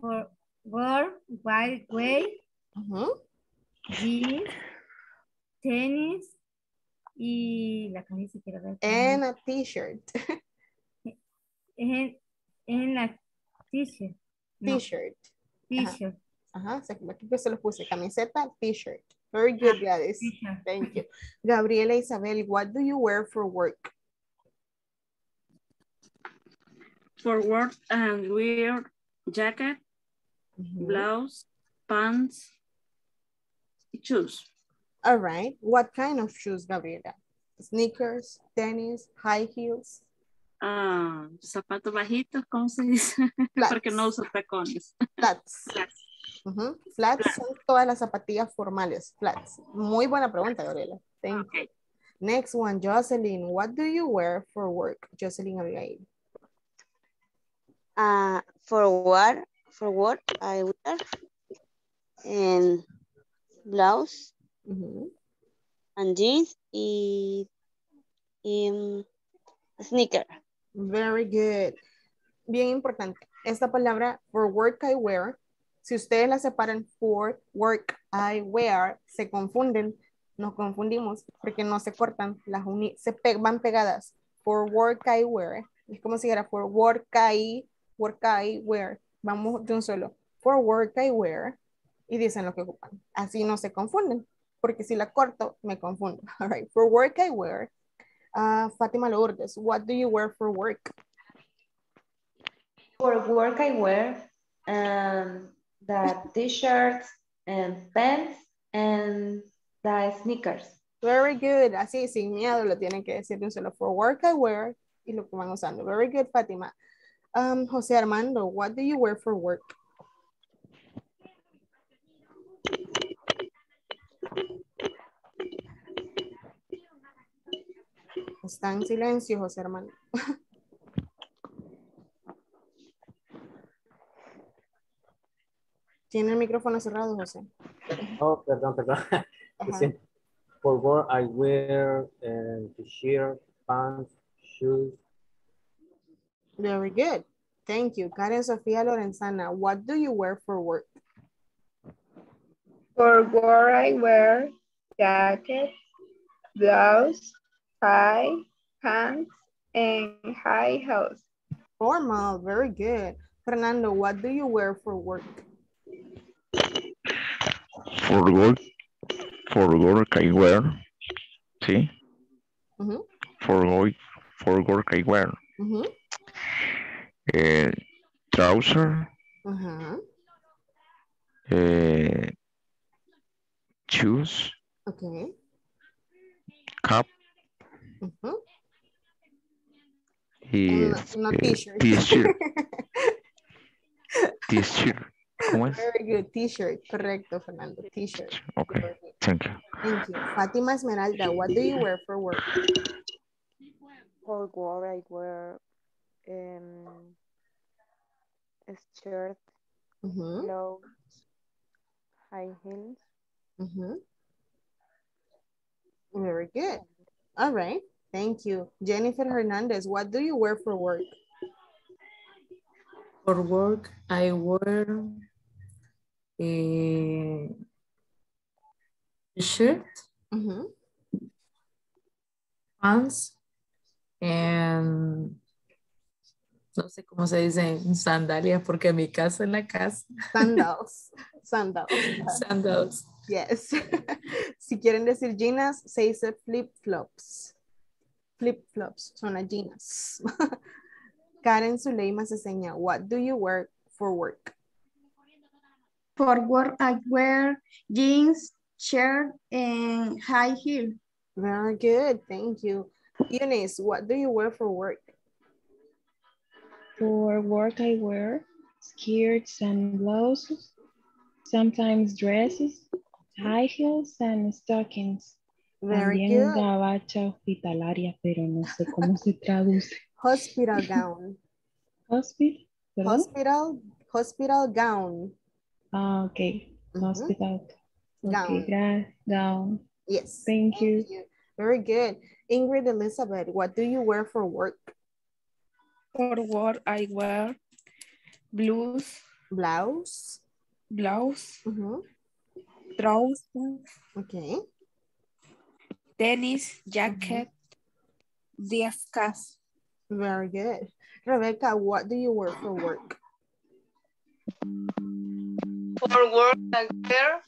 for work, white way, Ujú. Uh-huh. Jeans, tenis y la camisa quiero ver. And a t-shirt. en, en la t-shirt. no, T-shirt. Ajá. T-shirt. Ajá. se- Aquí que se los puse. Camiseta, t-shirt. Very good, ah, Gladys. Thank you. Gabriela Isabel, what do you wear for work? For work and wear jacket, Ujú. blouse, pants, shoes. All right. What kind of shoes, Gabriela? Sneakers, tennis, high heels, Ah, zapatos bajitos, ¿cómo se dice? Porque no uso tacones. flats. Ujú. Flats son todas las zapatillas formales. Flats. Muy buena pregunta, Gabriela. Thank you. Next one, Jocelyn. What do you wear for work? Jocelyn Abigail. Uh, for work, for work, I wear and blouse and jeans y, y mm, sneaker. Very good. Bien importante. Esta palabra for work I wear, si ustedes la separan for work I wear, se confunden, nos confundimos porque no se cortan, las uni se pe- van pegadas. For work I wear, es como si era for work I, work I wear. Vamos de un solo. For work I wear y dicen lo que ocupan. Así no se confunden, porque si la corto me confundo. All right. For work I wear. Uh, Fátima Lourdes, what do you wear for work? For work, I wear um, the t-shirts and pants and the sneakers. Very good. Así, sin miedo, lo tienen que decir de un solo. For work, I wear. Y lo que van usando. Very good, Fátima. Um, José Armando, what do you wear for work? Está en silencio, José Armando. Tiene el micrófono cerrado, José. Oh, perdón, perdón. For work, I wear uh, t-shirt, pants, shoes. Very good. Thank you. Karen Sofía Lorenzana, what do you wear for work? For work, I wear jacket, blouse, tie, pants, and high heels. Formal, very good. Fernando, what do you wear for work? For work, for work I wear, sí. Ujú, For work, for work I wear ujú, eh, trouser, ajá. eh, shoes, Okay. Cap ujú. y No, no t-shirt. t-shirt. T-shirt. ¿Cómo es? Very good. T-shirt. Correcto, Fernando. T-shirt. Okay, thank you. Thank you. Fátima Esmeralda, what do you wear for work? For work, I wear um, a shirt, Ujú, blouse, high heels. ujú. Very good. All right. Thank you. Jennifer Hernandez, what do you wear for work? For work, I wear a shirt, Ujú. pants, and no sé cómo se dice en sandalias porque en mi caso en la casa. Sandals. Sandals. Sandals. Yes. si quieren decir jeans, se dice flip-flops. Flip-flops son las jeans. Karen Zuleima se señala, what do you wear for work? For work, I wear jeans, shirt, and high heel. Very good, thank you. Eunice, what do you wear for work? For work, I wear skirts and blouses, sometimes dresses, high heels and stockings. Very También good. gabacha hospitalaria, pero no sé cómo se traduce. Hospital gown. Hospital, ¿perdón? Hospital, hospital gown. Ah, ok. Hospital. Gown. Okay, gown. Yes. Thank you. Very good. Ingrid Elizabeth, what do you wear for work? For work, I wear blues, Blouse. blouse, Mhm. trousers, Okay. Tennis, jacket, discas. Very good. Rebecca, what do you wear for work? For work, I wear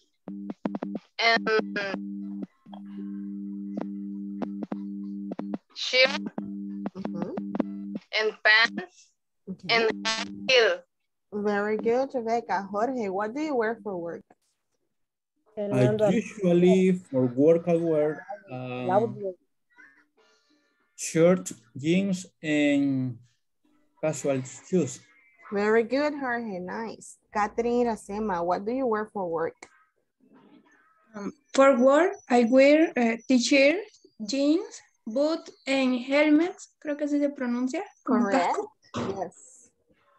and shirt mm-hmm. and pants mm-hmm. and heel. Very good, Rebecca. Jorge, what do you wear for work? I usually for work I wear uh, shirt, jeans, and casual shoes. Very good, Jorge. Nice. Catherine Iracema, what do you wear for work? Um, for work, I wear uh, t-shirt, jeans, boot, and helmets. Creo que así se pronuncia. Correct. Yes.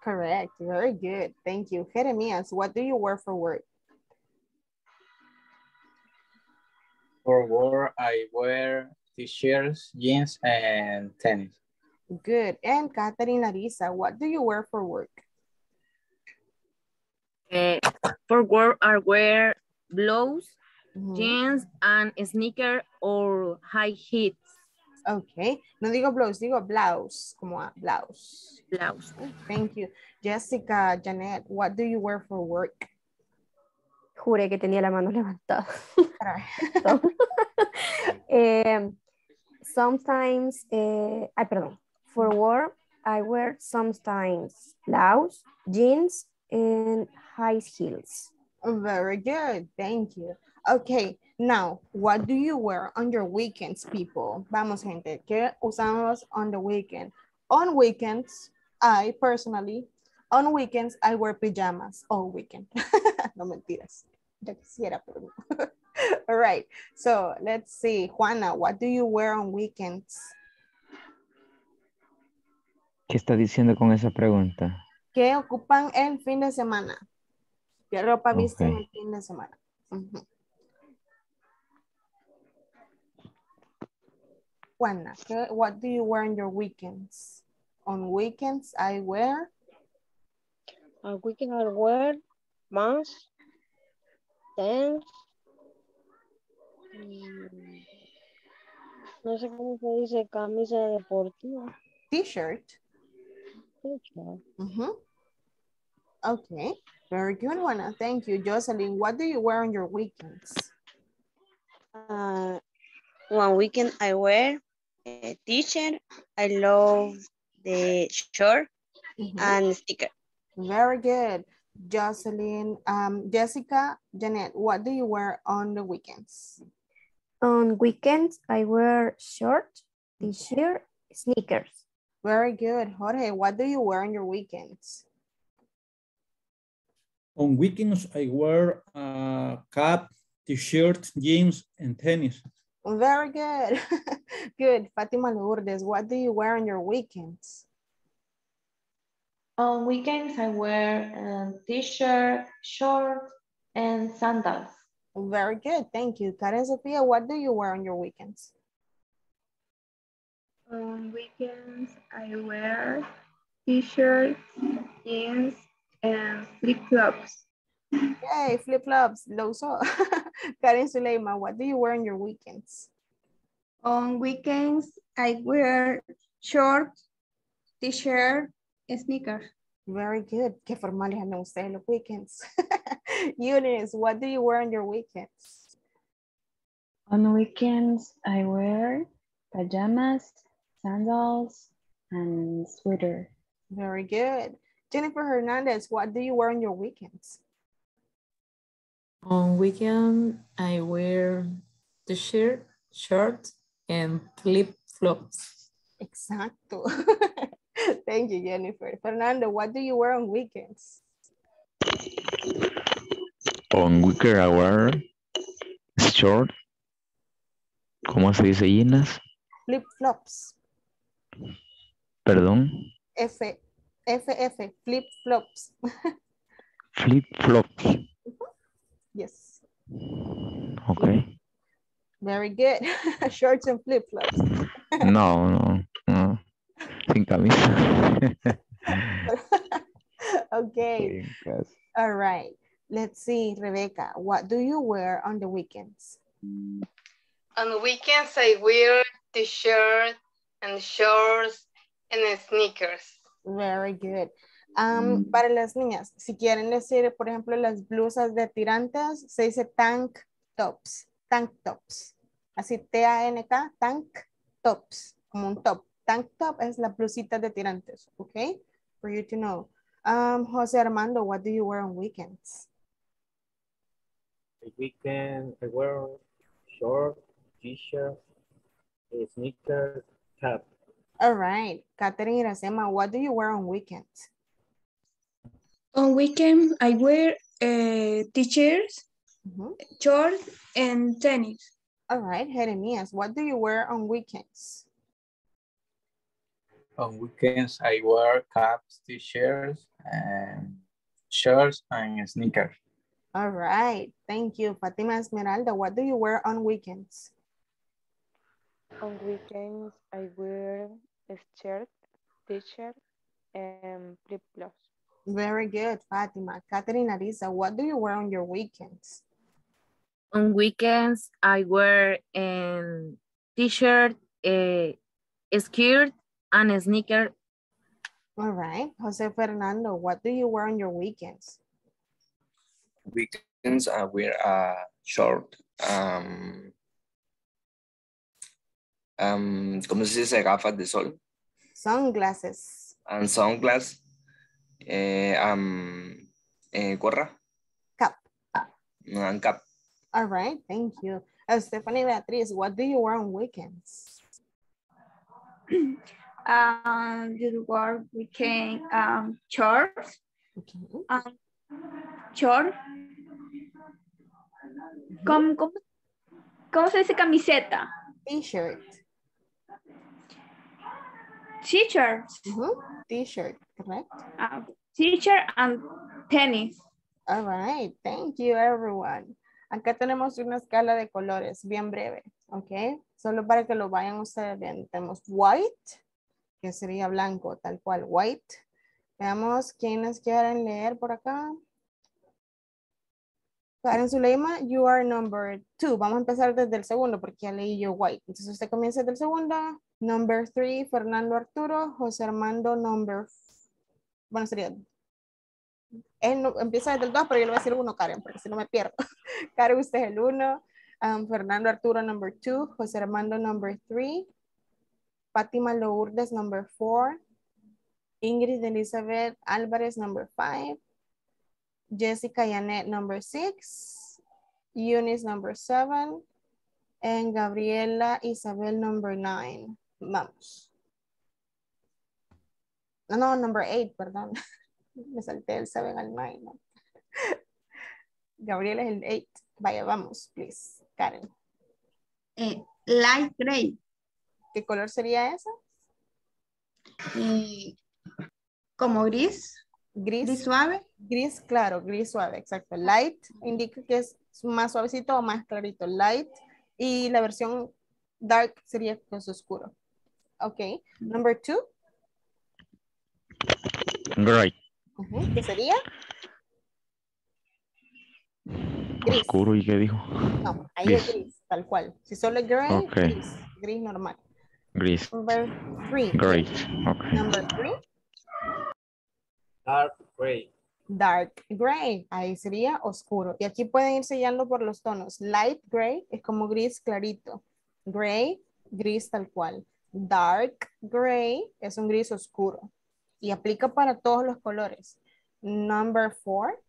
Correct. Very good. Thank you. Jeremias, what do you wear for work? For work, I wear t-shirts, jeans, and tennis. Good. And Catherine Larissa, what do you wear for work? Eh, for work, I wear blouse, Mhm. jeans, and sneaker or high heels. Okay. No digo blouse, digo blouse, como a blouse. Blouse. Thank you. Jessica, Janet, what do you wear for work? Juré que tenía la mano levantada. Em, sometimes, eh, ay, perdón. For work, I wear sometimes blouse, jeans, and high heels. Very good. Thank you. Okay. Now, what do you wear on your weekends, people? Vamos, gente. ¿Qué usamos on the weekend? On weekends, I personally, on weekends, I wear pajamas all weekend. no mentiras. Ya quisiera, pero no. All right. So let's see. Juana, what do you wear on weekends? ¿Qué está diciendo con esa pregunta? ¿Qué ocupan el fin de semana? ¿Qué ropa visten Ok. el fin de semana? Juana, ¿qué- what do you wear on your weekends? On weekends, I wear On weekend I wear pants, mm, no sé cómo se dice, camisa deportiva. t-shirt. T-shirt. Ujú. Okay, very good, Juana. Thank you. Jocelyn, what do you wear on your weekends? Uh, one weekend I wear a t-shirt. I love the shirt Mhm. and sticker. Very good. Jocelyn, um, Jessica, Janet, what do you wear on the weekends? On weekends, I wear short, t-shirt, sneakers. Very good. Jorge, what do you wear on your weekends? On weekends, I wear a cap, t-shirt, jeans, and tennis. Very good. good. Fatima Lourdes, what do you wear on your weekends? On weekends, I wear a t-shirt, shorts, and sandals. Very good. Thank you. Karen Sofia, what do you wear on your weekends? On weekends, I wear t-shirts, jeans, and flip-flops. Yay, flip-flops, lo usó. Karen Suleima, what do you wear on your weekends? On weekends, I wear shorts, t-shirt, sneakers. Very good. Qué formales andan ustedes eh, los weekends. Eunice, what do you wear on your weekends? On weekends, I wear pajamas, sandals, and sweater. Very good. Jennifer Hernandez, what do you wear on your weekends? On weekend, I wear t-shirt, shirt, and flip-flops. Exacto. Thank you, Jennifer. Fernando, what do you wear on weekends? On weekend I wear short. ¿Cómo se dice jeans? Flip-flops. Perdón. F, F, F, flip-flops. Flip-flops. Uh-huh. yes. Okay. Very good. Shorts and flip-flops. No, no. Sin camisa. okay. All right. Let's see, Rebecca, what do you wear on the weekends? On weekends, I wear t-shirt and shorts and sneakers. Very good. Um, Para las niñas, si quieren decir, por ejemplo, las blusas de tirantes, se dice tank tops, tank tops. Así T-A-N-K, tank tops, como un top. Tank top es la blusita de tirantes, okay? For you to know. Um, Jose Armando, what do you wear on weekends? The weekend, I wear short, t-shirt, sneakers, cap. All right. Catherine Iracema, what do you wear on weekends? On weekend, I wear uh, t-shirts, shorts, and tennis. All right, Jeremias, what do you wear on weekends? On weekends, I wear caps, t-shirts, and shirts and sneakers. All right, thank you. Fatima Esmeralda, what do you wear on weekends? On weekends, I wear a shirt, t-shirt, and flip-flops. Very good, Fatima. Catherine Arisa, what do you wear on your weekends? On weekends, I wear a t-shirt, a, a skirt, and a sneaker. All right. Jose Fernando, what do you wear on your weekends? Weekends, I wear a short, um, um, ¿cómo se dice? Gafas de sol. Sunglasses. And sunglasses. Eh, um, eh, gorra. Cap. And cap. All right, thank you. Uh, Stephanie Beatriz, what do you wear on weekends? um, you wear weekend um, shorts, um, short. ¿Cómo, cómo, cómo se dice camiseta? T-shirt. T-shirt. T-shirt, correct? Uh, T-shirt and tennis. All right, thank you everyone. Acá tenemos una escala de colores bien breve, ¿ok? Solo para que lo vayan ustedes viendo. Tenemos white, que sería blanco, tal cual, white. Veamos quiénes quieren leer por acá. Karen Zuleima, you are number two. Vamos a empezar desde el segundo porque ya leí yo white. Entonces usted comienza desde el segundo. Number three, Fernando Arturo. José Armando, number... Bueno, sería... Él no, empieza desde el dos, pero yo le voy a decir uno, Karen, porque si no me pierdo. Karen, usted es el uno. Um, Fernando Arturo, number two. José Armando, number three. Fátima Lourdes, number four. Ingrid Elizabeth Álvarez, number five. Jessica Yanet, number six. Eunice, number seven. And Gabriela Isabel, number nine. Vamos. No, no, number eight, perdón. Me salté el seven al nine. Gabriela es el eight. Vaya, vamos, please. Karen. Eh, light gray. ¿Qué color sería esa? Eh, como gris. Gris. Gris suave. Gris claro, gris suave, exacto. Light indica que es más suavecito o más clarito. Light. Y la versión dark sería más oscuro. Ok. Number two. Uh -huh. ¿Qué sería? Gris. Oscuro, ¿y qué dijo? No, ahí es gris, tal cual. Si solo es gray, gris normal. Gris. Number three. Great. Okay. Number three, Dark gray. dark gray. Ahí sería oscuro. Y aquí pueden ir sellando por los tonos. Light gray es como gris clarito. Gray, gris tal cual. Dark gray es un gris oscuro. Y aplica para todos los colores. Number four,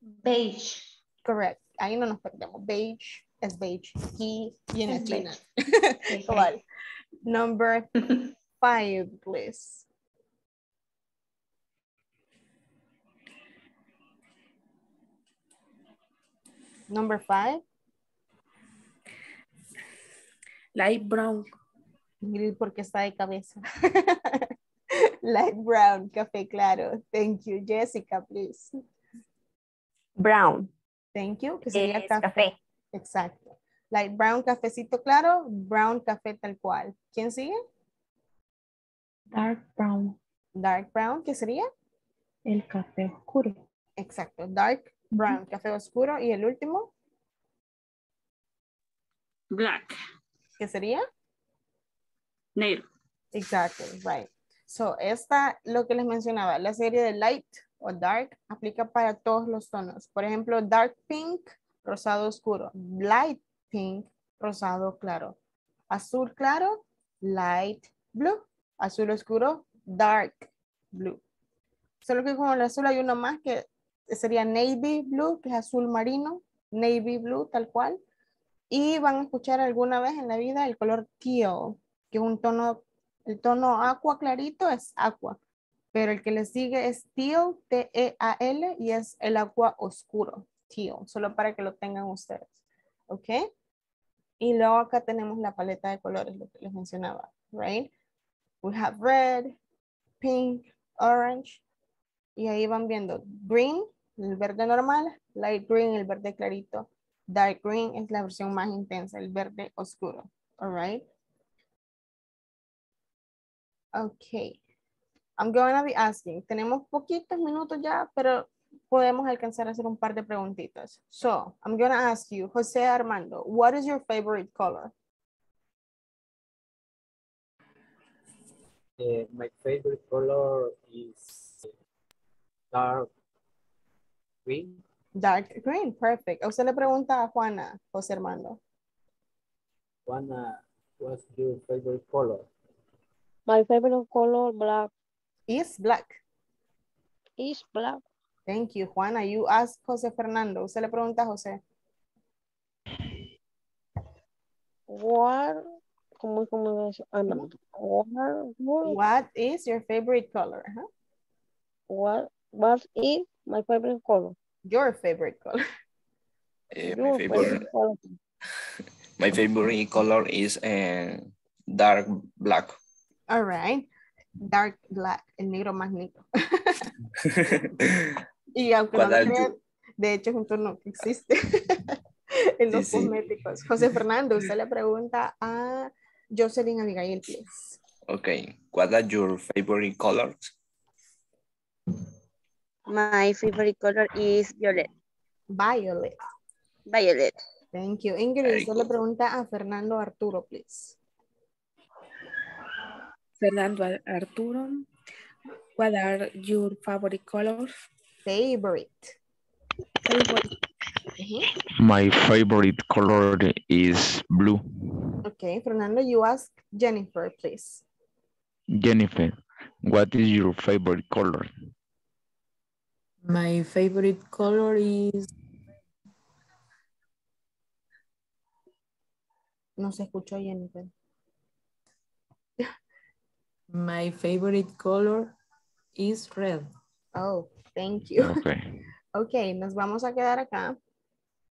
Beige. correct. Ahí no nos perdemos. Beige es beige. Aquí viene Es China. beige. Igual. Number five, please. Number five. Light brown. Porque está de cabeza. Light brown, café claro. Thank you. Jessica, please. Brown. Thank you. Que sería Es café. café. Exacto. Light brown, cafecito claro. Brown, café tal cual. ¿Quién sigue? Dark brown. Dark brown, ¿qué sería? El café oscuro. Exacto. Dark brown, café oscuro. Y el último, Black. ¿qué sería? Negro. Exacto, right. So, esta, lo que les mencionaba, la serie de light o dark aplica para todos los tonos. Por ejemplo, dark pink, rosado oscuro. Light pink, rosado claro. Azul claro, light blue. Azul oscuro, dark blue. Solo que con el azul hay uno más que sería navy blue, que es azul marino. Navy blue, tal cual. Y van a escuchar alguna vez en la vida el color teal, que es un tono, el tono aqua clarito es aqua, pero el que le sigue es teal, T-E-A-L, y es el agua oscuro, teal, solo para que lo tengan ustedes, ¿ok? Y luego acá tenemos la paleta de colores, lo que les mencionaba, right? We have red, pink, orange, y ahí van viendo green, el verde normal, light green, el verde clarito, dark green es la versión más intensa, el verde oscuro, all right? Okay. I'm going to be asking. Tenemos poquitos minutos ya, pero podemos alcanzar a hacer un par de preguntitas. So, I'm going to ask you, José Armando, what is your favorite color? Uh, my favorite color is dark green. Dark green, perfect. Usted le pregunta a Juana, José Armando. Juana, what's your favorite color? My favorite color black. Is black. Is black. Thank you, Juana. You ask José Fernando. Usted le pregunta a José. What? ¿Cómo, cómo es? Ah, no. What, what, What is your favorite color? Huh? what, what is my favorite color? Your favorite color. Eh, Your my favorite color. my favorite color is uh, dark black. All right. Dark black, el negro más negro. Y aunque no ¿Cuál lo es tu- crean, de hecho es un tono que existe en los Sí, sí. cosméticos. José Fernando, usted le pregunta a Jocelyn Abigail, please. Okay, what are your favorite colors? My favorite color is violet. Violet. Violet. Thank you. Ingrid, usted le pregunta a Fernando Arturo, please. Fernando Ar- Arturo, what are your favorite colors? Favorite. Favorite. My favorite color is blue. Okay, Fernando, you ask Jennifer, please. Jennifer, what is your favorite color? My favorite color is No se escuchó Jennifer. my favorite color is red. Oh, thank you. Okay. Ok, nos vamos a quedar acá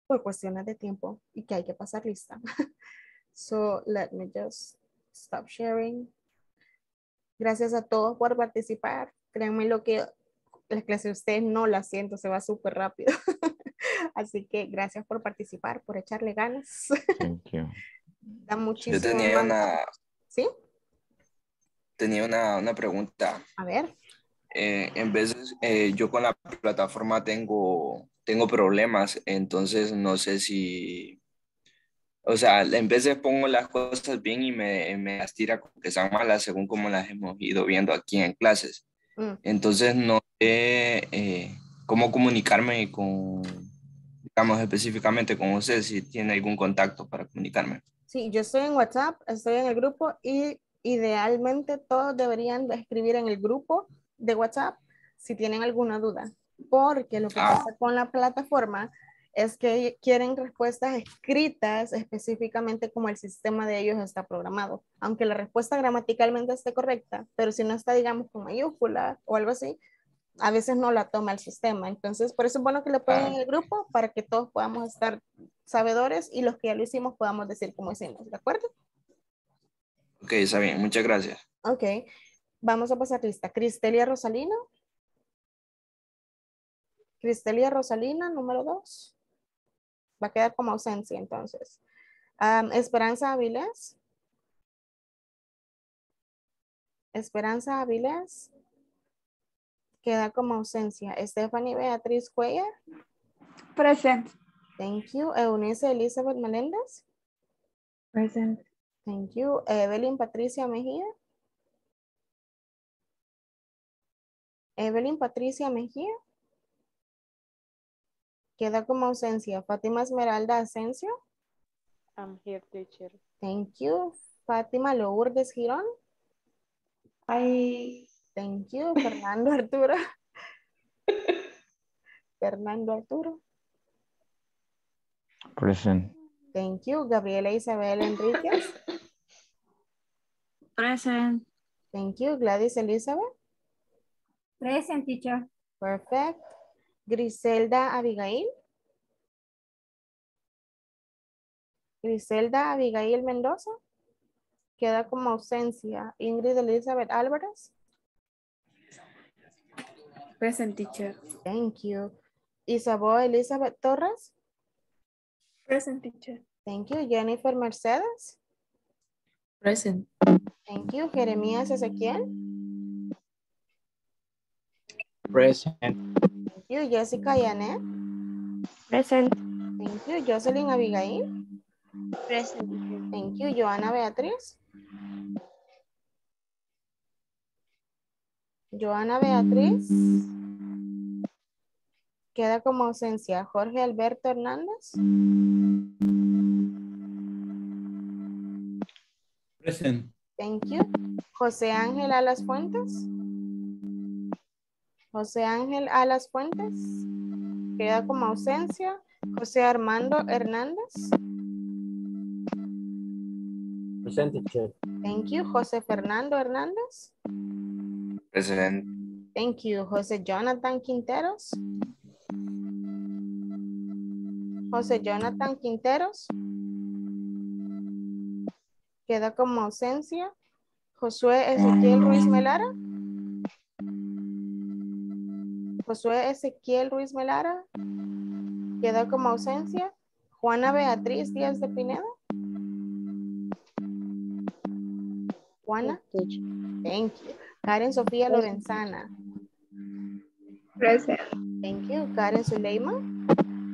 por cuestiones de tiempo y que hay que pasar lista. So, let me just stop sharing. Gracias a todos por participar. Créanme lo que la clase de ustedes no la siento, se va súper rápido. Así que gracias por participar, por echarle ganas. Thank you. Da muchísimo. Yo tenía una, ¿Sí? tenía una, una pregunta. A ver. Eh, en veces eh, yo con la plataforma tengo tengo problemas, entonces no sé si, o sea, en de pongo las cosas bien y me, me las tira como que están malas según como las hemos ido viendo aquí en clases. Mm. Entonces no sé eh, cómo comunicarme con, digamos específicamente con usted, si tiene algún contacto para comunicarme. Sí, yo estoy en WhatsApp, estoy en el grupo y idealmente todos deberían de escribir en el grupo de WhatsApp si tienen alguna duda, porque lo que Ah. pasa con la plataforma es que quieren respuestas escritas específicamente como el sistema de ellos está programado. Aunque la respuesta gramaticalmente esté correcta, pero si no está, digamos, con mayúscula o algo así, a veces no la toma el sistema. Entonces, por eso es bueno que lo pongan en el grupo para que todos podamos estar sabedores y los que ya lo hicimos podamos decir cómo hicimos, ¿de acuerdo? Ok, está bien, muchas gracias. Ok, vamos a pasar lista. Cristelia Rosalina. Cristelia Rosalina, número dos. Va a quedar como ausencia entonces. Esperanza Avilés. Esperanza Avilés. Queda como ausencia. Stephanie Beatriz Cuellar. Present. Thank you. Eunice Elizabeth Meléndez. Present. Thank you. Evelyn Patricia Mejía. Evelyn Patricia Mejía. Queda como ausencia. Fátima Esmeralda Asensio. I'm here, teacher. Thank you. Fátima Lourdes Girón. I Thank you. Fernando Arturo. Fernando Arturo. Present. Thank you. Gabriela Isabel Enríquez. Present. Thank you. Gladys Elizabeth. Present, teacher. Perfect. Griselda Abigail. Griselda Abigail Mendoza. Queda como ausencia. Ingrid Elizabeth Álvarez. Present teacher. Thank you. Isabel Elizabeth Torres. present teacher. Thank you. Jennifer Mercedes. Present. Thank you. Jeremías Ezequiel. Present. Thank you. Jessica Yanet. Present. Thank you. Jocelyn Abigail. Present. Thank you. Joana Beatriz. Joana Beatriz. Queda como ausencia. Jorge Alberto Hernández. Present. Thank you. José Ángel Alas Fuentes. José Ángel Alas Fuentes. Queda como ausencia. José Armando Hernández. Present teacher. Thank you. José Fernando Hernández. Present. Thank you. José Jonathan Quinteros. José Jonathan Quinteros. Queda como ausencia. Josué Ezequiel Ruiz Melara. Josué Ezequiel Ruiz Melara. Queda como ausencia. Juana Beatriz Díaz de Pineda. Juana. Thank you. Karen Sofía Lorenzana. Present. Thank you. Karen Zuleima.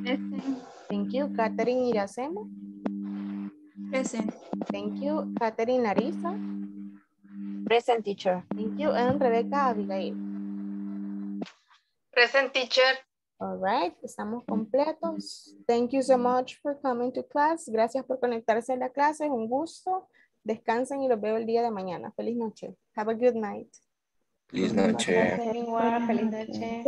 Present. Thank you. Catherine Iracema. Present. Thank you. Catherine Larisa. Present teacher. Thank you. And Rebecca Abigail. Present teacher. All right, estamos completos. Thank you so much for coming to class. Gracias por conectarse a la clase. Un gusto. Descansen y los veo el día de mañana. Feliz noche. Have a good night. Feliz noche. Igual, feliz noche.